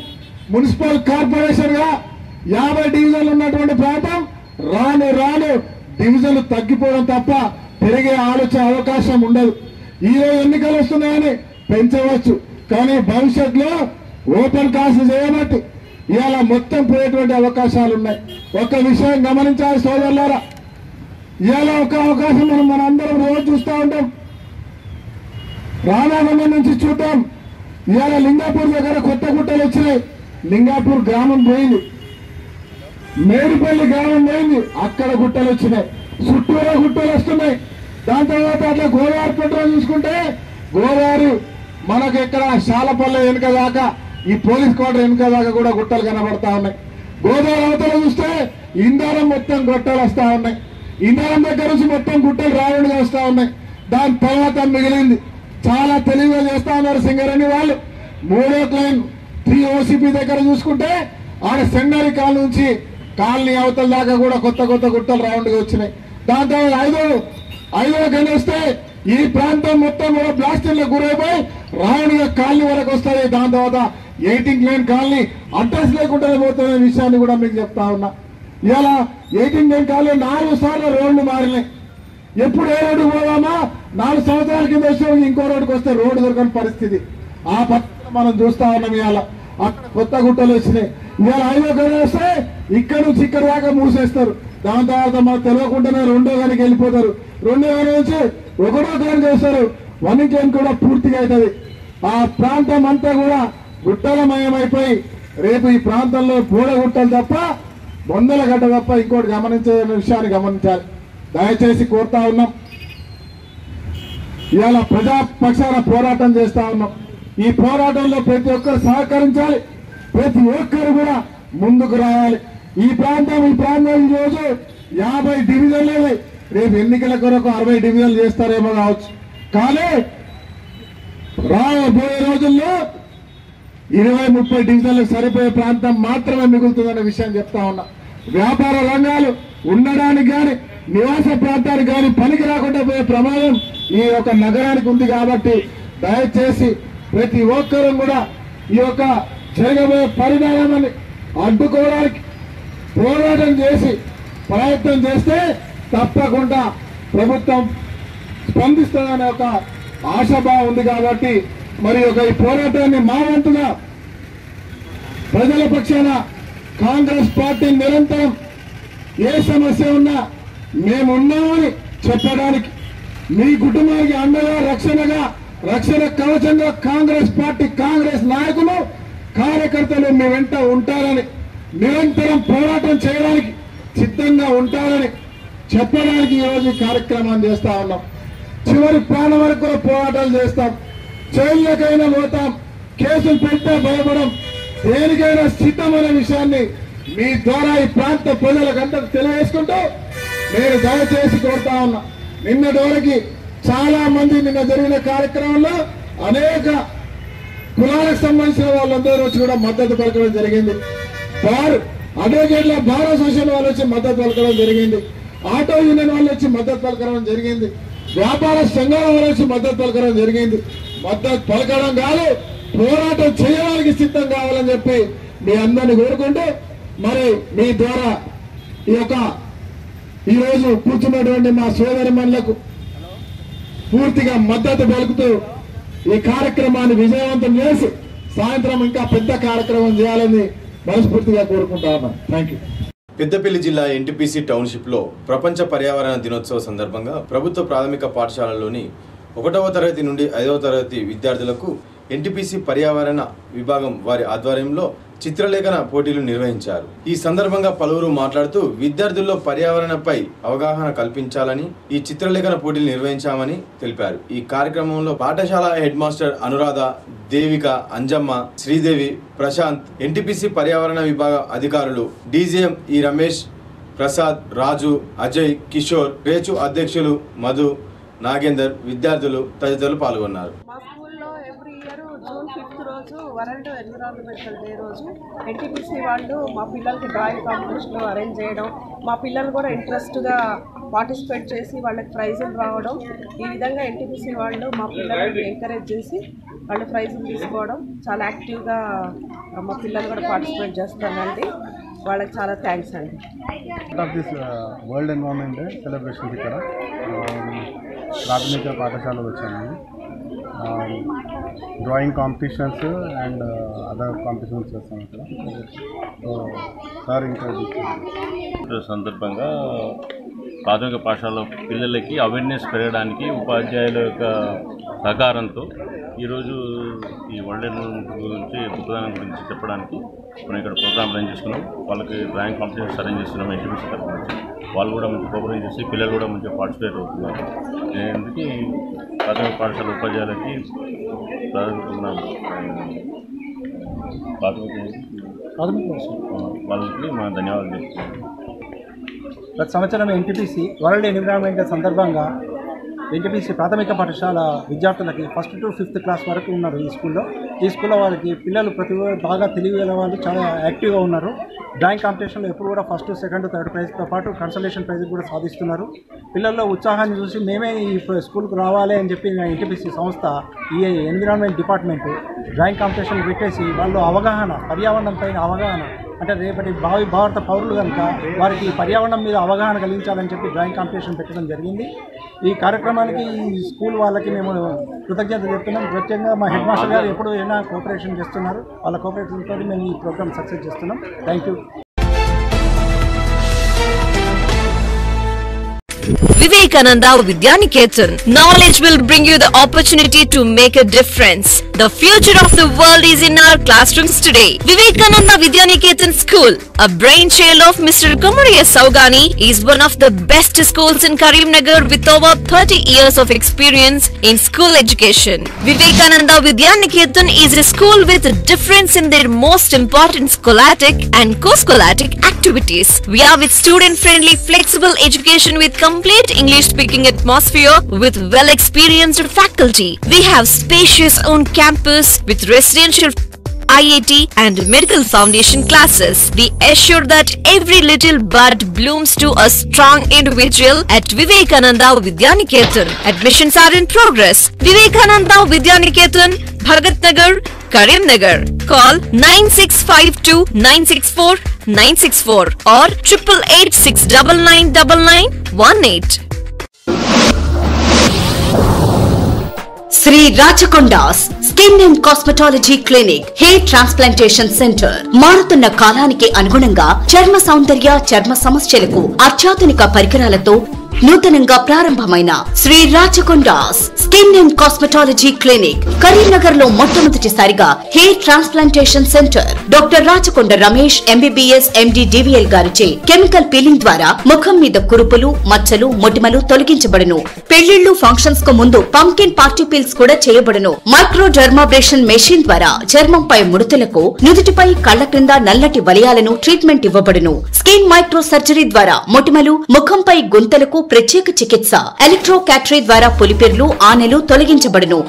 మున్సిపల్ కార్పొరేషన్గా యాభై డివిజన్లు ఉన్నటువంటి ప్రాంతం రాను రాను డివిజన్లు తగ్గిపోవడం తప్ప పెరిగే ఆలోచన అవకాశం ఉండదు. ఈ రోజు ఎన్నికలు వస్తున్నాయని పెంచవచ్చు. కానీ భవిష్యత్తులో ఓపెన్ కాస్ట్ చేయబట్టి ఇవాళ మొత్తం పోయేటువంటి అవకాశాలు ఉన్నాయి. ఒక్క విషయం గమనించాలి సోదరులారా. ఇవాళ ఒక అవకాశం మనం మన అందరం రోజు చూస్తూ ఉంటాం. రామాగుండం నుంచి చూద్దాం. ఇవాళ లింగాపూర్ దగ్గర కొత్త గుట్టలు వచ్చినాయి. లింగాపూర్ గ్రామం పోయింది. మేడిపల్లి గ్రామం పోయింది. అక్కడ గుట్టలు వచ్చినాయి. చుట్టూరా గుట్టూరు వస్తున్నాయి. దాని తర్వాత అట్లా గోదావరి పెట్రోల్ చూసుకుంటే గోదావరి మనకు ఇక్కడ శాలపల్లె వెనుక దాకా ఈ పోలీస్ క్వార్టర్ వెనుక దాకా కూడా గుట్టలు కనబడతా ఉన్నాయి. గోదావరి అవతల చూస్తే ఇంధనం మొత్తం గుట్టలు వస్తా ఉన్నాయి. ఇంధనం దగ్గర నుంచి మొత్తం గుట్టలు రావణుగా వస్తా ఉన్నాయి. దాని తర్వాత మిగిలింది. చాలా తెలివిగా చేస్తా ఉన్నారు సింగరేణి వాళ్ళు. మూడో క్లైన్ త్రీ ఓసీపీ దగ్గర చూసుకుంటే ఆడ సెండరి కాల్ నుంచి కాలనీ అవతల దాకా కూడా కొత్త కొత్త గుట్టలు రౌండ్గా వచ్చినాయి. దాని తర్వాత ఐదో ఐదో ఈ ప్రాంతం మొత్తం కూడా బ్లాస్టింగ్ గురైపోయి రౌండ్గా కాలనీ వరకు వస్తుంది. దాని తర్వాత ఎయిటింగ్ లైన్ కాలనీ అడ్రస్ లేకుండా పోతున్న విషయాన్ని కూడా మీకు చెప్తా ఉన్నా. ఇలా ఎయిటింగ్ లైన్ కాలనీ నాలుగు సార్లు రోడ్లు మారినాయి. ఎప్పుడు ఏ రోడ్డు పోదామా? నాలుగు సంవత్సరాల కింద వచ్చే ఇంకో రోడ్డుకి వస్తే రోడ్డు దొరకని పరిస్థితి. ఆ పరిస్థితి మనం చూస్తా ఉన్నాం ఇవాళ. అక్కడ కొత్త గుట్టలు వచ్చినాయి. ఇవాళ ఐదో గది వస్తే ఇక్కడ నుంచి ఇక్కడ దాకా మూసేస్తారు. దాని తర్వాత మాకు తెలియకుండానే రెండో గారికి వెళ్ళిపోతారు. రెండో గారి నుంచి ఒకటో గని చేస్తారు. వన్ కూడా పూర్తిగా అవుతుంది. ఆ ప్రాంతం అంతా కూడా గుట్టలమయమైపోయి రేపు ఈ ప్రాంతంలో పూడగుట్టలు తప్ప బొందల గడ్డ తప్ప ఇంకోటి గమనించే విషయాన్ని గమనించాలి. దయచేసి కోరుతా ఉన్నాం. ఇవాళ ప్రజాపక్షాన పోరాటం చేస్తా ఉన్నాం. ఈ పోరాటంలో ప్రతి ఒక్కరు సహకరించాలి. ప్రతి ఒక్కరు కూడా ముందుకు రావాలి. ఈ ప్రాంతం ఈ ప్రాంతం ఈ రోజు యాభై డివిజన్లు రేపు ఎన్నికల కొరకు అరవై డివిజన్లు చేస్తారేమో కావచ్చు. కానీ రాబోయే రోజుల్లో ఇరవై ముప్పై డివిజన్లకు సరిపోయే ప్రాంతం మాత్రమే మిగులుతుందనే విషయం చెప్తా ఉన్నా. వ్యాపార రంగాలు ఉండడానికి కానీ నివాస ప్రాంతానికి కానీ పనికి రాకుండా పోయే ప్రమాదం ఈ యొక్క నగరానికి ఉంది కాబట్టి దయచేసి ప్రతి ఒక్కరూ కూడా ఈ యొక్క జరగబోయే పరిణామాన్ని అడ్డుకోవడానికి పోరాటం చేసి ప్రయత్నం చేస్తే తప్పకుండా ప్రభుత్వం స్పందిస్తుందనే ఒక ఆశాభావం ఉంది కాబట్టి మరి ఒక ఈ పోరాటాన్ని మా వంతుగా ప్రజల పక్షాన కాంగ్రెస్ పార్టీ నిరంతరం ఏ సమస్య ఉన్నా మేమున్నామని చెప్పడానికి మీ కుటుంబానికి అండగా రక్షణగా రక్షణ కవచంగా కాంగ్రెస్ పార్టీ కాంగ్రెస్ నాయకులు కార్యకర్తలు మీ వెంట ఉంటారని నిరంతరం పోరాటం చేయడానికి సిద్ధంగా ఉంటారని చెప్పడానికి ఈరోజు ఈ కార్యక్రమాన్ని చేస్తా ఉన్నాం. చివరి ప్రాణం వరకు కూడా పోరాటాలు చేస్తాం. జైళ్ళకైనా పోతాం. కేసులు పెట్టే భయపడం. దేనికైనా సిద్ధమనే విషయాన్ని మీ ద్వారా ఈ ప్రాంత ప్రజలకందరూ తెలియజేసుకుంటూ నేను దయచేసి కోరుతా ఉన్నా. నిన్నటి వరకు చాలా మంది నిన్న జరిగిన కార్యక్రమంలో అనేక కులాలకు సంబంధించిన వాళ్ళందరూ వచ్చి కూడా మద్దతు పలకడం జరిగింది. బార్ అడ్వకేట్ల బార్ అసోసియేషన్ వాళ్ళు వచ్చి మద్దతు పలకడం జరిగింది. ఆటో యూనియన్ వాళ్ళు వచ్చి మద్దతు పలకడం జరిగింది. వ్యాపార సంఘాల వాళ్ళు వచ్చి మద్దతు పలకడం జరిగింది. మద్దతు పలకడం కాదు పోరాటం చేయడానికి సిద్ధం కావాలని చెప్పి మీ అందరిని కోరుకుంటూ మరి మీ ద్వారా ఈ యొక్క ఈరోజు కూర్చున్నటువంటి మా సోదరి పూర్తిగా మద్దతు పలుకుతూ ఈ కార్యక్రమాన్ని విజయవంతం చేసి సాయంత్రం ఇంకా పెద్ద కార్యక్రమం చేయాలని మనస్ఫూర్తిగా కోరుకుంటా ఉన్నాను థ్యాంక్ యూ పెద్దపల్లి జిల్లా ఎన్టీపీసీ టౌన్షిప్లో ప్రపంచ పర్యావరణ దినోత్సవ సందర్భంగా ప్రభుత్వ ప్రాథమిక పాఠశాలలోని ఒకటవ తరగతి నుండి ఐదవ తరగతి విద్యార్థులకు ఎన్టీపీసీ పర్యావరణ విభాగం వారి ఆధ్వర్యంలో చిత్రలేఖన పోటీలు నిర్వహించారు. ఈ సందర్భంగా పలువురు మాట్లాడుతూ విద్యార్థుల్లో పర్యావరణపై అవగాహన కల్పించాలని ఈ చిత్రలేఖన పోటీలు నిర్వహించామని తెలిపారు. ఈ కార్యక్రమంలో పాఠశాల head master Anuradha Devika Anjamma Sridevi Prashanth NTPC పర్యావరణ విభాగ అధికారులు డీజీఎం ఈ రమేష్ ప్రసాద్ రాజు అజయ్ కిషోర్ రేచు అధ్యక్షులు మధు నాగేందర్ విద్యార్థులు తదితరులు పాల్గొన్నారు మా స్కూల్లో ఎవ్రీ ఇయర్ జూన్ రోజు వరల్డ్ ఎన్విరాన్మెంటల్ డే రోజు. ఎన్టీపీసీ వాళ్ళు మా పిల్లలకి డ్రాయింగ్ కాంపిటీషన్ అరేంజ్ చేయడం మా పిల్లలు కూడా ఇంట్రెస్ట్గా పార్టిసిపేట్ చేసి వాళ్ళకి ప్రైజులు రావడం ఈ విధంగా ఎన్టీపీసీ వాళ్ళు మా పిల్లలకి ఎంకరేజ్ చేసి వాళ్ళు ప్రైజులు తీసుకోవడం చాలా యాక్టివ్గా మా పిల్లలు కూడా పార్టిసిపేట్ చేస్తానండి. వాళ్ళకి చాలా థ్యాంక్స్ అండి. This world environment day celebrations ఇక్కడ ప్రాథమిక పాఠశాలలో వచ్చాను drawing competitions and other competitions చేస్తాను ఇక్కడ సో సార్ ఇంకా సందర్భంగా ప్రాథమిక పాఠశాల పిల్లలకి అవేర్నెస్ పెరగడానికి ఉపాధ్యాయుల యొక్క సహకారంతో ఈరోజు ఈ వరల్డ్ గురించి గొప్పదనం గురించి చెప్పడానికి మనం ఇక్కడ ప్రోగ్రామ్ అరేంజ్ చేసుకున్నాం. వాళ్ళకి డ్రాయింగ్ కాంపిటీషన్స్ అరేంజ్ చేస్తున్నాం ఎగ్జిబిషన్ తరఫు వాళ్ళు కూడా మంచి కోఆపరేట్ చేసి పిల్లలు కూడా మంచిగా పార్టిసిపేట్ అవుతున్నారు. అందుకే ప్రాథమిక పాఠశాల ఉపాధ్యాయులకి ప్రాథమిక ప్రాథమిక వాళ్ళకి మా ధన్యవాదాలు చెప్తున్నాం గత సంవత్సరం ఎన్టీపీసీ వరల్డ్ ఎన్విరాన్మెంట్ సందర్భంగా ఎన్టీపీసీ ప్రాథమిక పాఠశాల విద్యార్థులకి ఫస్ట్ టు ఫిఫ్త్ క్లాస్ వరకు ఉన్నారు ఈ స్కూల్లో. ఈ స్కూల్లో వాళ్ళకి పిల్లలు ప్రతి బాగా తెలివిగల వాళ్ళు చాలా యాక్టివ్గా ఉన్నారు. డ్రాయింగ్ కాంపిటీషన్లో ఎప్పుడు కూడా ఫస్ట్ సెకండ్ థర్డ్ ప్రైజ్తో పాటు కన్సల్టేషన్ ప్రైజ్ కూడా సాధిస్తున్నారు. పిల్లల్లో ఉత్సాహాన్ని చూసి మేమే ఈ స్కూల్కి రావాలి అని చెప్పి ఎన్టీపీసీ సంస్థ ఈ ఎన్విరాన్మెంట్ డిపార్ట్మెంట్ డ్రాయింగ్ కాంపిటీషన్ పెట్టేసి వాళ్ళు అవగాహన పర్యావరణం పైన అవగాహన అంటే రేపటి భావి భారత పౌరులు కనుక వారికి పర్యావరణం మీద అవగాహన కలిగించాలని చెప్పి డ్రాయింగ్ కాంపిటీషన్ పెట్టడం జరిగింది. ఈ కార్యక్రమానికి ఈ స్కూల్ వాళ్ళకి మేము కృతజ్ఞత చెప్తున్నాం. ప్రత్యేకంగా మా హెడ్ మాస్టర్ గారు ఎప్పుడు ఏమైనా కోఆపరేషన్ చేస్తున్నారు వాళ్ళ కోఆపరేషన్తో మేము ఈ ప్రోగ్రామ్ సక్సెస్ చేస్తున్నాం. Thank Vivekananda Vidyaniketan. Knowledge will bring you the opportunity to make a difference. The future of the world is in our classrooms today. Vivekananda Vidyaniketan School, a brainchild of Mr. Kumariya Saugani, is one of the best schools in Karimnagar with over 30 years of experience in school education. Vivekananda Vidyaniketan is a school with a difference in their most important scholastic and co-scholastic activities. We are with student-friendly, flexible education with complete English-speaking atmosphere with well-experienced faculty. We have spacious own campus with residential IIT and medical foundation classes. We assure that every little bud blooms to a strong individual at Vivekananda Vidyaniketan. Admissions are in progress. Vivekananda Vidyaniketan, Bhagat Nagar, Karim Nagar. Call 9652 964 964 or triple eight six double nine double nine one eight. Shri Rachakonda's skin and cosmetology clinic hair transplantation centre. మారుతున్న కాలానికి అనుగుణంగా చర్మ సౌందర్య చర్మ సమస్యలకు అత్యాధునిక పరికరాలతో నూతనంగా ప్రారంభమైన Shri Rachakonda's skin and cosmetology clinic కరీంనగర్లో మొట్టమొదటిసారిగా hair transplantation centre. Doctor Rachakonda Ramesh MBBS MD DVL గారిచే కెమికల్ పీలింగ్ ద్వారా ముఖం మీద కురుపులు మచ్చలు మొటిమలు తొలగించబడును. పెళ్ళిళ్ళు ఫంక్షన్స్కు ముందు పంకిన్ పార్టీ పీల్స్ కూడా చేయబడును. మైక్రో డర్మాబ్రేషన్ మెషిన్ ద్వారా చర్మంపై ముడతలకు నుదుటిపై కళ్ళ క్రింద నల్లటి వలయాలను ట్రీట్మెంట్ ఇవ్వబడును. స్కిన్ మైక్రో సర్జరీ ద్వారా మొటిమలు ముఖంపై గుంతలకు ప్రత్యేక చికిత్స. ఎలక్ట్రోకాటరీ ద్వారా పులిపెర్లు ఆనెలు తొలగించబడును.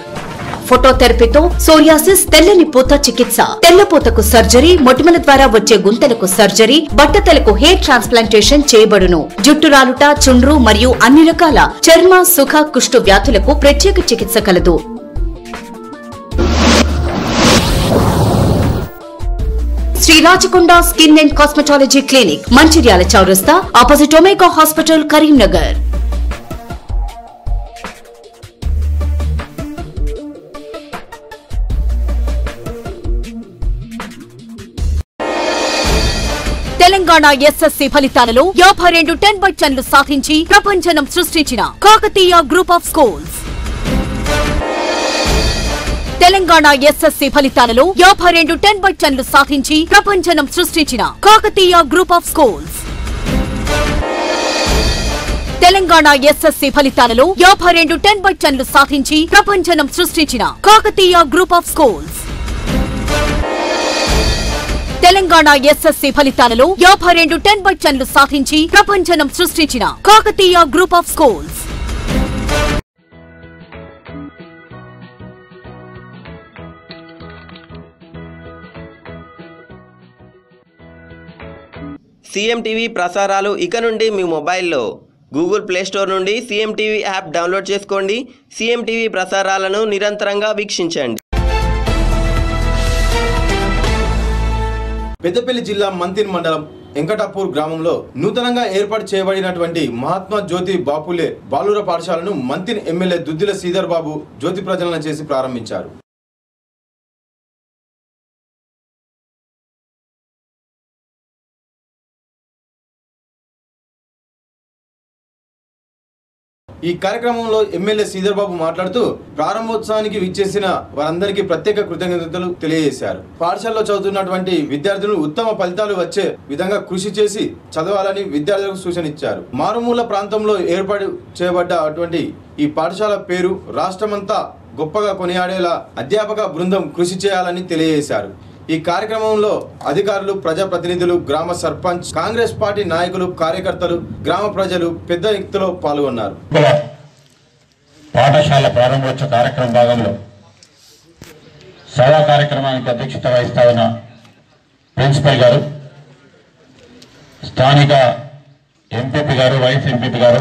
ఫోటోథెరపీతో సోరియాసిస్ తెల్లని పూత చికిత్స. తెల్లపూతకు సర్జరీ మొటిమల ద్వారా వచ్చే గుంతలకు సర్జరీ బట్టతలకు హెయిర్ ట్రాన్స్ప్లాంటేషన్ చేయబడును. జుట్టు రాలుట చుండ్రు మరియు అన్ని రకాల చర్మ సుఖ కుష్టు వ్యాధులకు ప్రత్యేక చికిత్స కలదు. Shri Rachakonda skin and cosmetology clinic Mancherial Chowrasta opposite Omega hospital Karimnagar. Telangana SSC ఫలితాలలో యాభై రెండు టెన్ బై టెన్లు సాధించి ప్రపంచనం సృష్టించిన Kakatiya group of schools. Telangana SSC ఫలితాలలో యాభై రెండు టెన్ బై టెన్లు సాధించి ప్రపంచనం సృష్టించిన Kakatiya group of schools. Telangana SSC ఫలితాలలో యాభై రెండు టెన్ బై టెన్లు సాధించి ప్రపంచనం సృష్టించిన Kakatiya group of schools. Telangana SSC ఫలితాలలో యాభై రెండు టెన్ బై టెన్లు సాధించి ప్రపంచనం సృష్టించిన Kakatiya group of schools. CM TV ప్రసారాలు ఇక నుండి మీ మొబైల్లో. గూగుల్ ప్లే స్టోర్ నుండి సీఎం టీవీ యాప్ డౌన్లోడ్ చేసుకోండి. సీఎం టీవీ ప్రసారాలను నిరంతరంగా వీక్షించండి. పెద్దపల్లి జిల్లా మంతిన్ మండలం వెంకటాపూర్ గ్రామంలో నూతనంగా ఏర్పాటు చేయబడినటువంటి మహాత్మా జ్యోతి బాపులే బాలుర పాఠశాలను మంతిన్ ఎమ్మెల్యే దుద్దిల శ్రీధర్ బాబు జ్యోతి ప్రజలన చేసి ప్రారంభించారు. ఈ కార్యక్రమంలో ఎమ్మెల్యే శ్రీధర్ బాబు మాట్లాడుతూ ప్రారంభోత్సవానికి విచ్చేసిన వారందరికీ ప్రత్యేక కృతజ్ఞతలు తెలియజేశారు. పాఠశాలలో చదువుతున్నటువంటి విద్యార్థులు ఉత్తమ ఫలితాలు వచ్చే విధంగా కృషి చేసి చదవాలని విద్యార్థులకు సూచన ఇచ్చారు. మారుమూల ప్రాంతంలో ఏర్పాటు చేయబడ్డ అటువంటి ఈ పాఠశాల పేరు రాష్ట్రమంతా గొప్పగా కొనియాడేలా అధ్యాపక బృందం కృషి చేయాలని తెలియజేశారు. ఈ కార్యక్రమంలో అధికారులు ప్రజాప్రతినిధులు గ్రామ సర్పంచ్ కాంగ్రెస్ పార్టీ నాయకులు కార్యకర్తలు గ్రామ ప్రజలు పెద్ద ఎత్తులో పాల్గొన్నారు. పాఠశాల ప్రారంభోత్సవ కార్యక్రమం భాగంలో సభా కార్యక్రమానికి అధ్యక్షత వహిస్తా ఉన్న ప్రిన్సిపల్ గారు స్థానిక ఎంపీపీ గారు వైస్ ఎంపీపీ గారు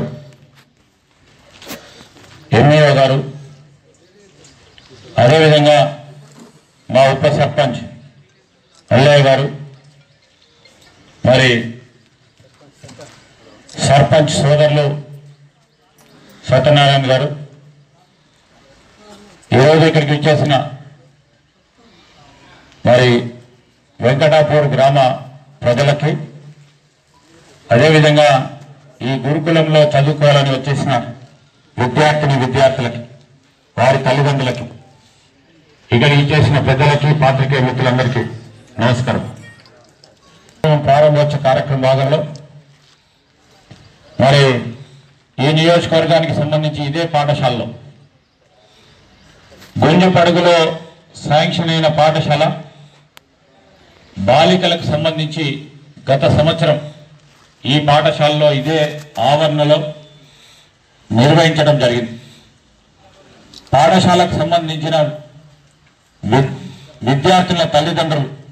ఎంఈఓ గారు అదేవిధంగా మా ఉప సర్పంచ్ అల్లయ్య గారు మరి సర్పంచ్ సోదరులు సత్యనారాయణ గారు ఈరోజు ఇక్కడికి ఇచ్చేసిన మరి వెంకటాపూర్ గ్రామ ప్రజలకి అదేవిధంగా ఈ గురుకులంలో చదువుకోవాలని వచ్చేసిన విద్యార్థిని విద్యార్థులకి వారి తల్లిదండ్రులకి ఇక్కడికి ఇచ్చేసిన పెద్దలకి పాత్రికేయ మిత్రులందరికీ నమస్కారం. ప్రారంభోత్సవ కార్యక్రమ భాగంలో మరి ఈ నియోజకవర్గానికి సంబంధించి ఇదే పాఠశాలలో గుంజపడుగులో శాంక్షన్ అయిన పాఠశాల బాలికలకు సంబంధించి గత సంవత్సరం ఈ పాఠశాలలో ఇదే ఆవరణలో నిర్వహించడం జరిగింది. పాఠశాలకు సంబంధించిన వి- విద్యార్థుల తల్లిదండ్రులు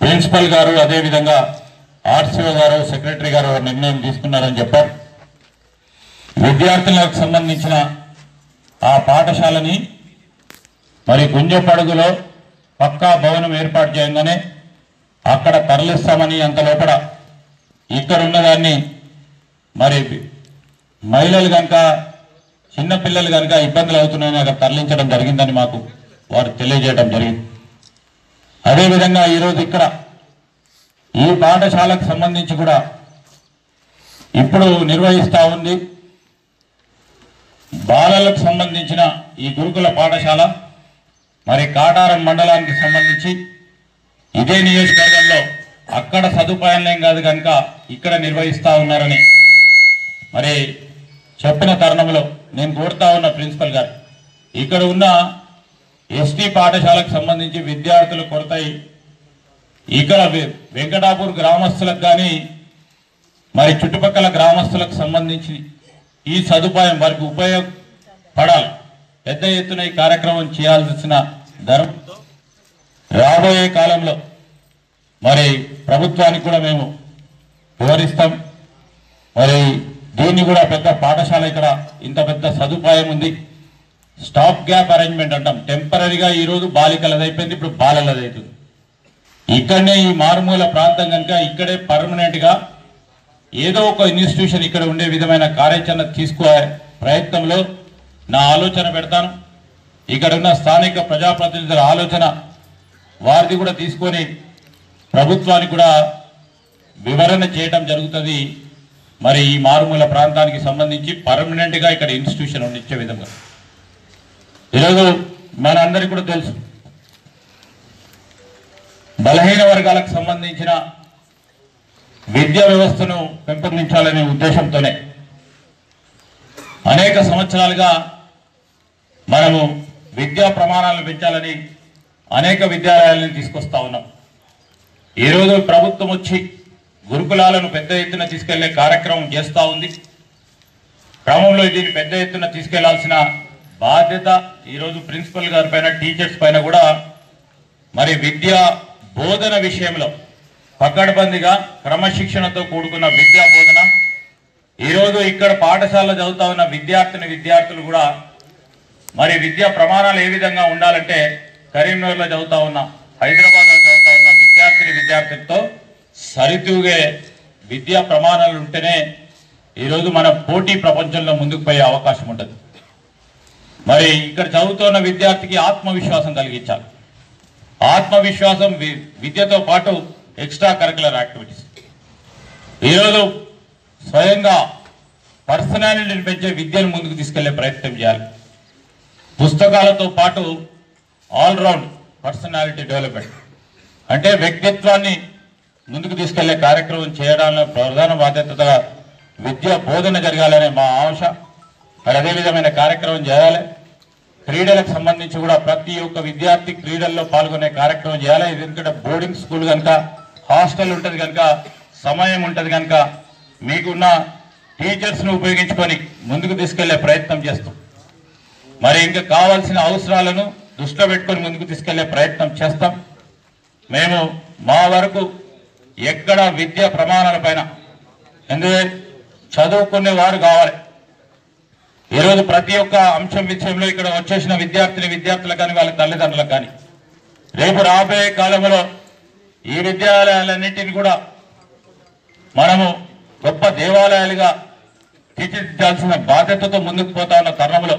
ప్రిన్సిపల్ గారు అదేవిధంగా ఆర్సీఓ గారు సెక్రటరీ గారు నిర్ణయం తీసుకున్నారని చెప్పారు. విద్యార్థులకు సంబంధించిన ఆ పాఠశాలని మరి గుంజపడుగులో పక్కా భవనం ఏర్పాటు చేయగానే అక్కడ తరలిస్తామని అంత లోపల ఇక్కడ ఉన్నదాన్ని మరి మహిళలు కనుక చిన్నపిల్లలు కనుక ఇబ్బందులు అవుతున్నాయని అక్కడ తరలించడం జరిగిందని మాకు వారు తెలియజేయడం జరిగింది. అదేవిధంగా ఈరోజు ఇక్కడ ఈ పాఠశాలకు సంబంధించి కూడా ఇప్పుడు నిర్వహిస్తూ ఉంది. బాలలకు సంబంధించిన ఈ గురుకుల పాఠశాల మరి కాటారం మండలానికి సంబంధించి ఇదే నియోజకవర్గంలో అక్కడ సదుపాయాలేం కాదు కనుక ఇక్కడ నిర్వహిస్తూ ఉన్నారని మరి చెప్పిన తరుణంలో నేను కోరుతా ఉన్న ప్రిన్సిపల్ గారు. ఇక్కడ ఉన్న ఎస్టీ పాఠశాలకు సంబంధించి విద్యార్థులు కొరతాయి ఇక్కడ వెంకటాపూర్ గ్రామస్తులకు కానీ మరి చుట్టుపక్కల గ్రామస్తులకు సంబంధించి ఈ సదుపాయం వారికి ఉపయోగపడాలి. పెద్ద ఎత్తున ఈ కార్యక్రమం చేయాల్సిన ధర్మంతో రాబోయే కాలంలో మరి ప్రభుత్వానికి కూడా మేము వివరిస్తాం మరి దీన్ని కూడా పెద్ద పాఠశాల ఇక్కడ ఇంత పెద్ద సదుపాయం ఉంది. స్టాప్ గ్యాప్ అరేంజ్మెంట్ అంటాం. టెంపరీగా ఈరోజు బాలికలది అయిపోయింది ఇప్పుడు బాలలది అవుతుంది ఇక్కడనే ఈ మారుమూల ప్రాంతం కనుక ఇక్కడే పర్మనెంట్గా ఏదో ఒక ఇన్స్టిట్యూషన్ ఇక్కడ ఉండే విధమైన కార్యాచరణ తీసుకో ప్రయత్నంలో నా ఆలోచన పెడతాను. ఇక్కడ ఉన్న స్థానిక ప్రజాప్రతినిధుల ఆలోచన వారిది కూడా తీసుకొని ప్రభుత్వానికి కూడా వివరణ చేయడం జరుగుతుంది. మరి ఈ మారుమూల ప్రాంతానికి సంబంధించి పర్మనెంట్గా ఇక్కడ ఇన్స్టిట్యూషన్ ఉండించే విధంగా. ఈరోజు మనందరికీ కూడా తెలుసు. బలహీన వర్గాలకు సంబంధించిన విద్యా వ్యవస్థను పెంపొందించాలనే ఉద్దేశంతోనే అనేక సంవత్సరాలుగా మనము విద్యా ప్రమాణాలను పెంచాలని అనేక విద్యాలయాలను తీసుకొస్తా ఉన్నాం. ఈరోజు ప్రభుత్వం వచ్చి గురుకులాలను పెద్ద ఎత్తున తీసుకెళ్ళే కార్యక్రమం చేస్తూ ఉంది. క్రమంలో దీన్ని పెద్ద ఎత్తున తీసుకెళ్ళాల్సిన బాధ్యత ఈరోజు ప్రిన్సిపల్ గారి పైన టీచర్స్ పైన కూడా మరి విద్యా బోధన విషయంలో పక్కడబందిగా క్రమశిక్షణతో కూడుకున్న విద్యా బోధన ఈరోజు ఇక్కడ పాఠశాలలో చదువుతా ఉన్న విద్యార్థిని విద్యార్థులు కూడా మరి విద్యా ప్రమాణాలు ఏ విధంగా ఉండాలంటే కరీంనగర్లో చదువుతా ఉన్న హైదరాబాద్లో చదువుతా ఉన్న విద్యార్థిని విద్యార్థులతో సరితూగే విద్యా ప్రమాణాలు ఉంటేనే ఈరోజు మన పోటీ ప్రపంచంలో ముందుకు పోయే అవకాశం ఉంటుంది. మరి ఇక్కడ చదువుతున్న విద్యార్థికి ఆత్మవిశ్వాసం కలిగించాలి. ఆత్మవిశ్వాసం వి- విద్యతో పాటు ఎక్స్ట్రా కరికులర్ యాక్టివిటీస్. ఈరోజు స్వయంగా పర్సనాలిటీని పెంచే విద్యను ముందుకు తీసుకెళ్ళే ప్రయత్నం చేయాలి. పుస్తకాలతో పాటు ఆల్రౌండ్ పర్సనాలిటీ డెవలప్మెంట్. అంటే వ్యక్తిత్వాన్ని ముందుకు తీసుకెళ్ళే కార్యక్రమం చేయడంలో ప్రధాన బాధ్యతగా విద్య బోధన జరగాలనే మా ఆశ. మరి అదే విధమైన కార్యక్రమం చేయాలి. క్రీడలకు సంబంధించి కూడా ప్రతి ఒక్క విద్యార్థి క్రీడల్లో పాల్గొనే కార్యక్రమం చేయాలి. ఎందుకంటే బోర్డింగ్ స్కూల్ కనుక హాస్టల్ ఉంటుంది కనుక సమయం ఉంటుంది కనుక మీకున్న టీచర్స్ను ఉపయోగించుకొని ముందుకు తీసుకెళ్ళే ప్రయత్నం చేస్తాం. మరి ఇంకా కావాల్సిన అవసరాలను దృష్టిలో పెట్టుకొని ముందుకు తీసుకెళ్ళే ప్రయత్నం చేస్తాం. మేము మా వరకు ఎక్కడ విద్య ప్రమాణాల పైన ఎందుకంటే చదువుకునే వారు కావాలి. ఈరోజు ప్రతి ఒక్క అంశం విషయంలో ఇక్కడ వచ్చేసిన విద్యార్థిని విద్యార్థులకు కానీ వాళ్ళ తల్లిదండ్రులకు కానీ రేపు రాబోయే కాలంలో ఈ విద్యాలయాలన్నింటినీ కూడా మనము గొప్ప దేవాలయాలుగా తీర్చిదిద్దాల్సిన బాధ్యతతో ముందుకు పోతా ఉన్న తరుణంలో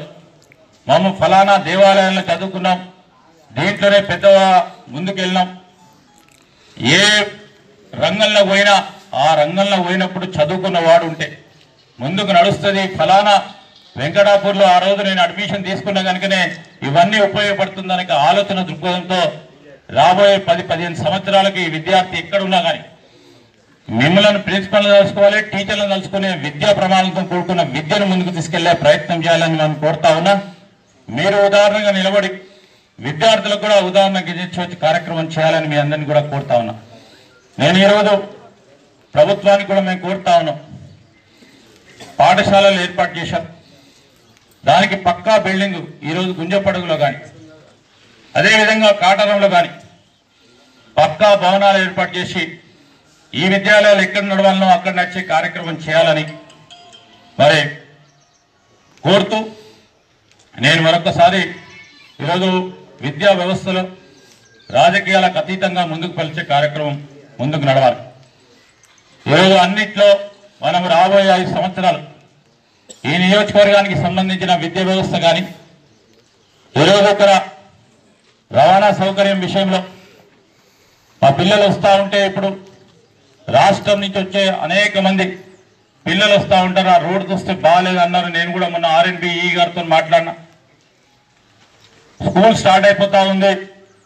మేము ఫలానా దేవాలయాలను చదువుకున్నాం దీంట్లోనే పెద్ద ముందుకెళ్ళినాం. ఏ రంగంలో పోయినా ఆ రంగంలో పోయినప్పుడు చదువుకున్న వాడు ఉంటే ముందుకు నడుస్తుంది ఫలానా వెంకటాపూర్లో ఆ రోజు నేను అడ్మిషన్ తీసుకున్న కనుకనే ఇవన్నీ ఉపయోగపడుతుందనే ఆలోచన దృక్పథంతో రాబోయే పది పదిహేను సంవత్సరాలకి ఈ విద్యార్థి ఎక్కడున్నా కానీ మిమ్మల్ని ప్రిన్సిపల్ని కలుసుకోవాలి టీచర్లను కలుసుకునే విద్యా ప్రమాణంతో కూడుకున్న విద్యను ముందుకు తీసుకెళ్ళే ప్రయత్నం చేయాలని మనం కోరుతా ఉన్నా. మీరు ఉదాహరణగా నిలబడి విద్యార్థులకు కూడా ఉదాహరణ గిరించవచ్చు కార్యక్రమం చేయాలని మీ అందరిని కూడా కోరుతా ఉన్నా. నేను ఈరోజు ప్రభుత్వానికి కూడా మేము కోరుతా ఉన్నాం. పాఠశాలలు ఏర్పాటు చేశాం దానికి పక్కా బిల్డింగ్ ఈరోజు గుంజపడుగులో కానీ అదేవిధంగా కాటరంలో కానీ పక్కా భవనాలు ఏర్పాటు చేసి ఈ విద్యాలయాలు ఎక్కడ నడవాలనో అక్కడ నడిచే కార్యక్రమం చేయాలని మరి కోరుతూ నేను మరొకసారి ఈరోజు విద్యా వ్యవస్థలో రాజకీయాలకు అతీతంగా ముందుకు పలిచే కార్యక్రమం ముందుకు నడవాలి. ఈరోజు అన్నిట్లో మనం రాబోయే ఐదు సంవత్సరాలు ఈ నియోజకవర్గానికి సంబంధించిన విద్యా వ్యవస్థ కానీ ఈరోజు రవాణా సౌకర్యం విషయంలో మా పిల్లలు వస్తూ ఉంటే ఇప్పుడు రాష్ట్రం నుంచి వచ్చే అనేక మంది పిల్లలు వస్తూ ఉంటారు. ఆ రోడ్డు చూస్తే బాగాలేదు అన్నారు నేను కూడా మొన్న ఆర్ఎన్బిఈ ఈ గారితో మాట్లాడినా. స్కూల్ స్టార్ట్ అయిపోతా ఉంది.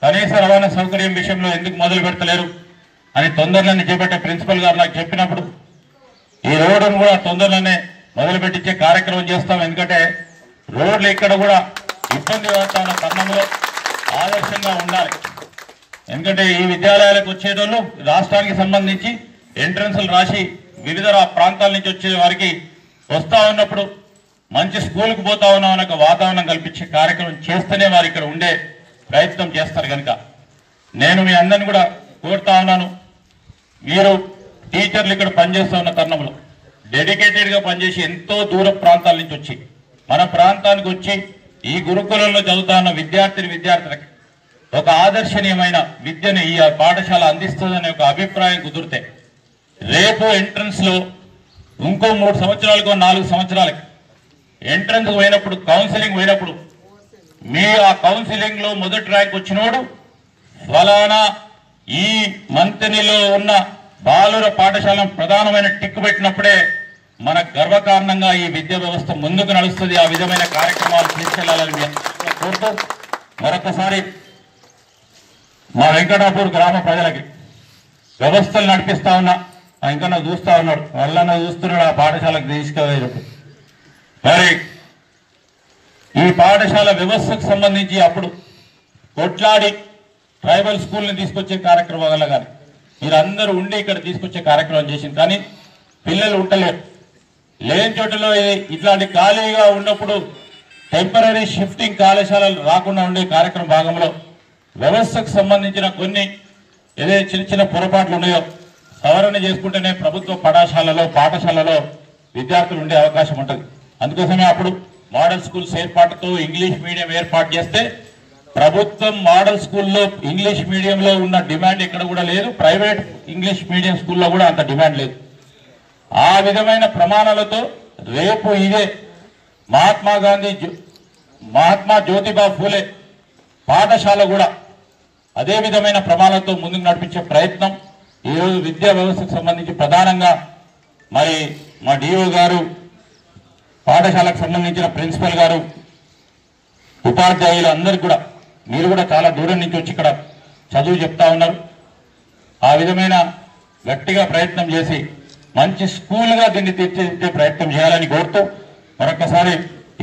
కనీస రవాణా సౌకర్యం విషయంలో ఎందుకు మొదలు పెడతలేరు అని తొందరలోనే చేపట్టే ప్రిన్సిపల్ గారు నాకు చెప్పినప్పుడు ఈ రోడ్డును కూడా తొందరలోనే మొదలు పెట్టించే కార్యక్రమం చేస్తాం. ఎందుకంటే రోడ్లు ఇక్కడ కూడా ఇబ్బంది పడతా ఉన్న తరుణంలో ఆదర్శంగా ఉండాలి. ఎందుకంటే ఈ విద్యాలయాలకు వచ్చేటోళ్ళు రాష్ట్రానికి సంబంధించి ఎంట్రన్స్లు రాసి వివిధ ప్రాంతాల నుంచి వచ్చే వారికి వస్తా ఉన్నప్పుడు మంచి స్కూల్కి పోతా ఉన్నాం అనే వాతావరణం కల్పించే కార్యక్రమం చేస్తేనే వారు ఇక్కడ ఉండే ప్రయత్నం చేస్తారు కనుక నేను మీ అందరిని కూడా కోరుతా ఉన్నాను. మీరు టీచర్లు ఇక్కడ పనిచేస్తూ ఉన్న తరుణంలో. డెడికేటెడ్గా పనిచేసి ఎంతో దూర ప్రాంతాల నుంచి వచ్చి మన ప్రాంతానికి వచ్చి ఈ గురుకులంలో చదువుతున్న విద్యార్థిని విద్యార్థులకి ఒక ఆదర్శనీయమైన విద్యను ఈ పాఠశాల అందిస్తుందనే ఒక అభిప్రాయం కుదిరితే రేపు ఎంట్రన్స్లో ఇంకో మూడు సంవత్సరాలకు నాలుగు సంవత్సరాలకి ఎంట్రన్స్ పోయినప్పుడు కౌన్సిలింగ్ పోయినప్పుడు మీ ఆ కౌన్సిలింగ్లో మొదటి ర్యాంక్ వచ్చినోడు ఫలానా ఈ మంత్నిలో ఉన్న బాలుర పాఠశాల ప్రధానమైన టిక్ పెట్టినప్పుడే మన గర్వకారణంగా ఈ విద్యా వ్యవస్థ ముందుకు నడుస్తుంది. ఆ విధమైన కార్యక్రమాలు తీసుకెళ్ళాలని కోరుతూ మరొకసారి మా వెంకటాపూర్ గ్రామ ప్రజలకి వ్యవస్థలు నడిపిస్తా ఉన్నా ఆ ఇంకా చూస్తా ఉన్నాడు. వాళ్ళన్నా చూస్తున్నాడు ఆ పాఠశాలకు తీసుకెళ్ళేటప్పుడు. మరి ఈ పాఠశాల వ్యవస్థకు సంబంధించి అప్పుడు కొట్లాడి ట్రైబల్ స్కూల్ని తీసుకొచ్చే కార్యక్రమం వల్ల కానీ మీరందరూ ఉండి ఇక్కడ తీసుకొచ్చే కార్యక్రమం చేసింది. కానీ పిల్లలు ఉండలేరు. లేని చోటలో ఇట్లాంటి ఖాళీగా ఉన్నప్పుడు టెంపరీ షిఫ్టింగ్ కళాశాలలు రాకుండా ఉండే కార్యక్రమ భాగంలో వ్యవస్థకు సంబంధించిన కొన్ని ఏదైతే చిన్న చిన్న పొరపాట్లు ఉన్నాయో సవరణ చేసుకుంటేనే ప్రభుత్వ పాఠశాలలో పాఠశాలలో విద్యార్థులు ఉండే అవకాశం ఉంటుంది. అందుకోసమే అప్పుడు మోడల్ స్కూల్స్ ఏర్పాటుతో ఇంగ్లీష్ మీడియం ఏర్పాటు చేస్తే ప్రభుత్వం మోడల్ స్కూల్లో ఇంగ్లీష్ మీడియంలో ఉన్న డిమాండ్ ఇక్కడ కూడా లేదు. ప్రైవేట్ ఇంగ్లీష్ మీడియం స్కూల్లో కూడా అంత డిమాండ్ లేదు. ఆ విధమైన ప్రమాణాలతో రేపు ఇదే మహాత్మా గాంధీ మహాత్మా జ్యోతిబా ఫూలే పాఠశాల కూడా అదే విధమైన ప్రమాణాలతో ముందుకు నడిపించే ప్రయత్నం. ఈరోజు విద్యా వ్యవస్థకు సంబంధించి ప్రధానంగా మరి మా డిఓ గారు పాఠశాలకు సంబంధించిన ప్రిన్సిపల్ గారు ఉపాధ్యాయులు అందరికీ కూడా మీరు కూడా చాలా దూరం నుంచి వచ్చి ఇక్కడ చదువు చెప్తా ఉన్నారు. ఆ విధమైన గట్టిగా ప్రయత్నం చేసి మంచి స్కూల్గా దీన్ని తీర్చిదిద్దే ప్రయత్నం చేయాలని కోరుతూ మరొకసారి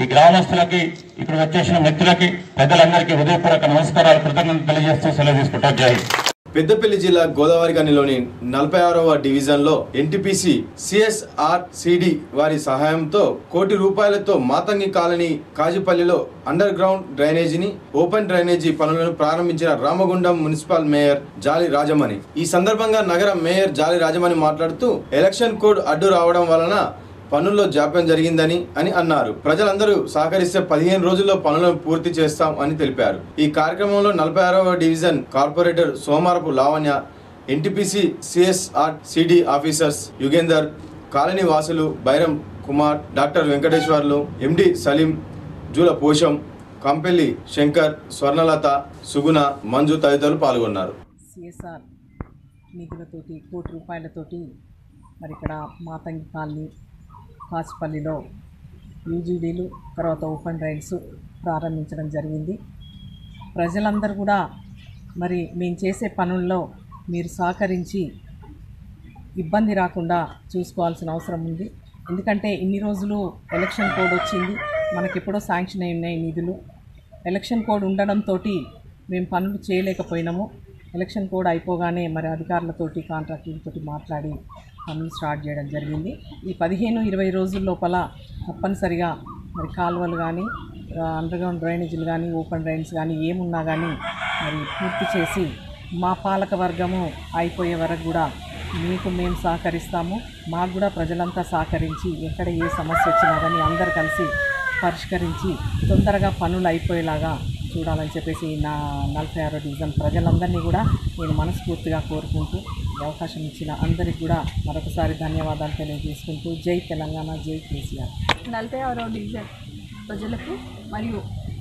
ఈ గ్రామస్తులకి ఇక్కడ వచ్చేసిన మిత్రులకి పెద్దలందరికీ హృదయపూర్వక నమస్కారాలు కృతజ్ఞతలు తెలియజేస్తూ సెలవు తీసుకుంటారు జై పెద్దపల్లి జిల్లా గోదావరి గనిలోని నలభై ఆరవ డివిజన్లో ఎన్టీపీసీ సిఎస్ఆర్ సిడి వారి సహాయంతో కోటి రూపాయలతో మాతంగి కాలనీ కాజుపల్లిలో అండర్ గ్రౌండ్ డ్రైనేజీని ఓపెన్ డ్రైనేజీ పనులను ప్రారంభించిన రామగుండం మున్సిపల్ మేయర్ జాలి రాజమణి. ఈ సందర్భంగా నగర మేయర్ జాలి రాజమణి మాట్లాడుతూ ఎలక్షన్ కోడ్ అడ్డు రావడం వలన పనుల్లో జాప్యం జరిగిందని అని అన్నారు. ప్రజలందరూ సహకరిస్తే పదిహేను రోజుల్లో పనులను పూర్తి చేస్తాం అని తెలిపారు. ఈ కార్యక్రమంలో నలభై ఆరవ division corporator Somarapu Lavanya NTPC CSR CD officers Yugender colony వాసులు బైరం కుమార్ డాక్టర్ వెంకటేశ్వర్లు ఎండి సలీం జూల పోషం కంపెల్లి శంకర్ స్వర్ణలత సుగుణ మంజు తదితరులు పాల్గొన్నారు. సిఎస్ఆర్ నిధులతోటి కోటి రూపాయలతోటి మరి ఇక్కడ మాతంగి కాలనీ హాస్పల్లిలో యూజీడీలు తర్వాత ఓపెన్ రైడ్స్ ప్రారంభించడం జరిగింది. ప్రజలందరూ కూడా మరి మేము చేసే పనుల్లో మీరు సహకరించి ఇబ్బంది రాకుండా చూసుకోవాల్సిన అవసరం ఉంది. ఎందుకంటే ఇన్ని రోజులు ఎలక్షన్ కోడ్ వచ్చింది. మనకి ఎప్పుడో శాంక్షన్ అయి ఉన్నాయి నిధులు. ఎలక్షన్ కోడ్ ఉండడంతో మేము పనులు చేయలేకపోయినాము. ఎలక్షన్ కోడ్ అయిపోగానే మరి అధికారులతోటి కాంట్రాక్టులతోటి మాట్లాడి పనులు స్టార్ట్ చేయడం జరిగింది. ఈ పదిహేను ఇరవై రోజుల లోపల తప్పనిసరిగా మరి కాలువలు కానీ అండర్గ్రౌండ్ డ్రైనేజీలు కానీ ఓపెన్ డ్రైన్స్ కానీ ఏమున్నా కానీ మరి పూర్తి చేసి మా పాలక వర్గము అయిపోయే వరకు కూడా మీకు మేము సహకరిస్తాము. మాకు కూడా ప్రజలంతా సహకరించి ఎక్కడ ఏ సమస్య వచ్చినా కానీ అందరు కలిసి పరిష్కరించి తొందరగా పనులు అయిపోయేలాగా చూడాలని చెప్పేసి నా నలభై ఆరో డివిజన్ ప్రజలందరినీ కూడా నేను మనస్ఫూర్తిగా కోరుకుంటూ అవకాశం ఇచ్చిన అందరికీ కూడా మరొకసారి ధన్యవాదాలు తెలియజేసుకుంటూ జై తెలంగాణ జై కేసీఆర్. నలభై ఆరో డివిజన్ ప్రజలకు మరియు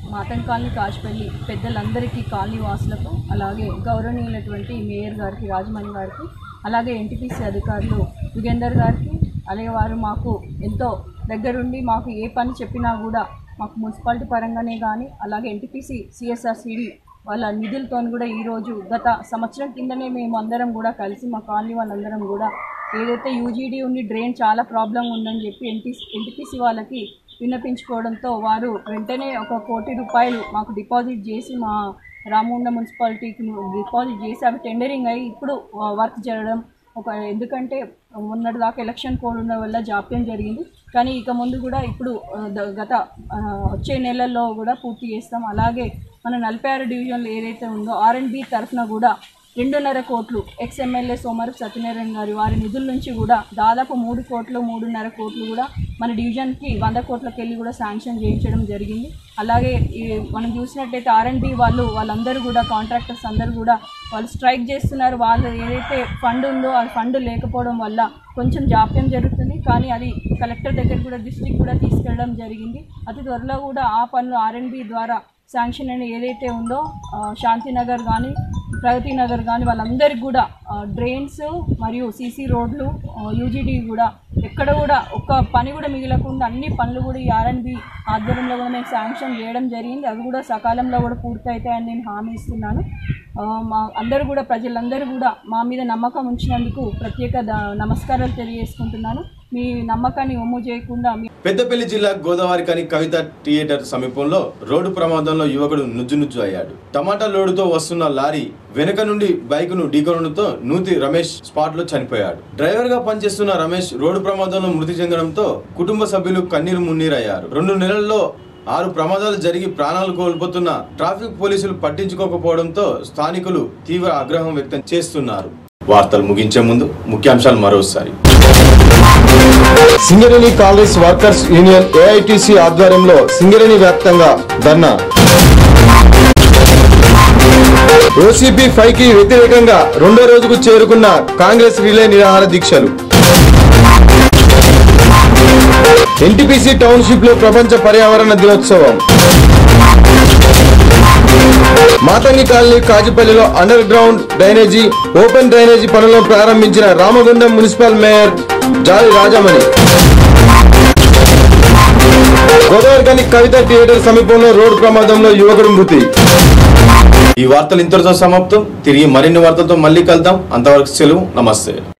మాతం కాలనీ కాచిపల్లి పెద్దలందరికీ కాలనీ వాసులకు అలాగే గౌరవనీయులైనటువంటి మేయర్ గారికి రాజమణి గారికి అలాగే ఎన్టీపీసీ అధికారులు యుగేందర్ గారికి అలాగే వారు మాకు ఎంతో దగ్గరుండి మాకు ఏ పని చెప్పినా కూడా మాకు మున్సిపాలిటీ పరంగానే కానీ అలాగే ఎన్టీపీసీ సిఎస్ఆర్ సిడి వాళ్ళ నిధులతో కూడా ఈరోజు గత సంవత్సరం కిందనే మేము అందరం కూడా కలిసి మా కాలనీ వాళ్ళందరం కూడా ఏదైతే యూజీడీ ఉండి డ్రైన్ చాలా ప్రాబ్లం ఉందని చెప్పి ఎన్టీ ఎన్టీపీసీ వాళ్ళకి విన్నపించుకోవడంతో వారు వెంటనే ఒక కోటి రూపాయలు మాకు డిపాజిట్ చేసి మా రామగుండ మున్సిపాలిటీకి డిపాజిట్ చేసి అవి టెండరింగ్ అయ్యి ఇప్పుడు వర్క్ జరగడం ఒక ఎందుకంటే మొన్నటి దాకా ఎలక్షన్ కోడ్ ఉండడం వల్ల జాప్యం జరిగింది. కానీ ఇక ముందు కూడా ఇప్పుడు గత వచ్చే నెలల్లో కూడా పూర్తి చేస్తాం. అలాగే మన నలభై ఆరు డివిజన్లో ఏదైతే ఉందో ఆర్ అండ్ బి తరఫున కూడా రెండున్నర కోట్లు ఎక్స్ఎమ్మెల్యే సోమరు సత్యనారాయణ గారు వారి నిధుల నుంచి కూడా దాదాపు మూడు కోట్లు మూడున్నర కోట్లు కూడా మన డివిజన్కి వంద కోట్లకి వెళ్ళి కూడా శాంక్షన్ చేయించడం జరిగింది. అలాగే మనం చూసినట్టయితే ఆర్ఎండ్బి వాళ్ళు వాళ్ళందరూ కూడా కాంట్రాక్టర్స్ అందరూ కూడా వాళ్ళు స్ట్రైక్ చేస్తున్నారు. వాళ్ళు ఏదైతే ఫండ్ ఉందో ఆ ఫండ్ లేకపోవడం వల్ల కొంచెం జాప్యం జరుగుతుంది. కానీ అది కలెక్టర్ దగ్గర కూడా డిస్ట్రిక్ట్ కూడా తీసుకెళ్ళడం జరిగింది. అతి త్వరలో కూడా ఆ పనులు ఆర్ఎండ్బి ద్వారా శాంక్షన్ అని ఏదైతే ఉందో శాంతినగర్ కానీ ప్రగతి నగర్ కానీ వాళ్ళందరికీ కూడా డ్రైన్స్ మరియు సీసీ రోడ్లు యూజీడీ కూడా ఎక్కడ కూడా ఒక్క పని కూడా మిగలకుండా అన్ని పనులు కూడా ఈ ఆర్ఎన్బి ఆధ్వర్యంలో కూడా మేము శాంక్షన్ చేయడం జరిగింది. అవి కూడా సకాలంలో కూడా పూర్తవుతాయని నేను హామీ ఇస్తున్నాను. మా అందరూ కూడా ప్రజలందరూ కూడా మా మీద నమ్మకం ఉంచినందుకు ప్రత్యేక నమస్కారాలు తెలియజేసుకుంటున్నాను. మీ నమ్మకాన్ని ఒమ్ము చేయకుండా మీ పెద్దపల్లి జిల్లా గోదావరి కాని కవిత థియేటర్ సమీపంలో రోడ్డు ప్రమాదంలో యువకుడు నుజ్జు నుజ్జు అయ్యాడు టమాటా లోడుతో వస్తున్న లారీ వెనుక నుండి బైక్ను ఢీకొనడంతో నూతి రమేష్ స్పాట్లో చనిపోయాడు. డ్రైవర్గా పనిచేస్తున్న రమేష్ రోడ్డు ప్రమాదంలో మృతి చెందడంతో కుటుంబ సభ్యులు కన్నీరు మున్నీరయ్యారు. రెండు నెలల్లో ఆరు ప్రమాదాలు జరిగి ప్రాణాలు కోల్పోతున్న ట్రాఫిక్ పోలీసులు పట్టించుకోకపోవడంతో స్థానికులు తీవ్ర ఆగ్రహం వ్యక్తం చేస్తున్నారు. వార్తలు ముగించే ముందు ముఖ్యాంశాలు మరోసారి. Singareni Congress workers union AITC ఆధ్వర్యంలో సింగరేణి వ్యాప్తంగా ధర్నా. ఓసీపీ ఫైవ్కి వ్యతిరేకంగా రెండో రోజుకు చేరుకున్న కాంగ్రెస్ రిలే నిరాహార దీక్షలు. ఎన్టీపీసీ టౌన్షిప్లో ప్రపంచ పర్యావరణ దినోత్సవం. మాతంగి కాలనీ కాజీపల్లిలో under ground drainage open drainage పనులను ప్రారంభించిన Ramagundam municipal mayor Jali Rajamani. Godavarikhani Kavitha theatre సమీపంలో రోడ్డు ప్రమాదంలో యువకుడు మృతి. ఈ వార్తలు ఇంతటితో సమాప్తం. తిరిగి మరిన్ని వార్తలతో మళ్ళీ కలుద్దాం. అంతవరకు సెలవు. నమస్తే.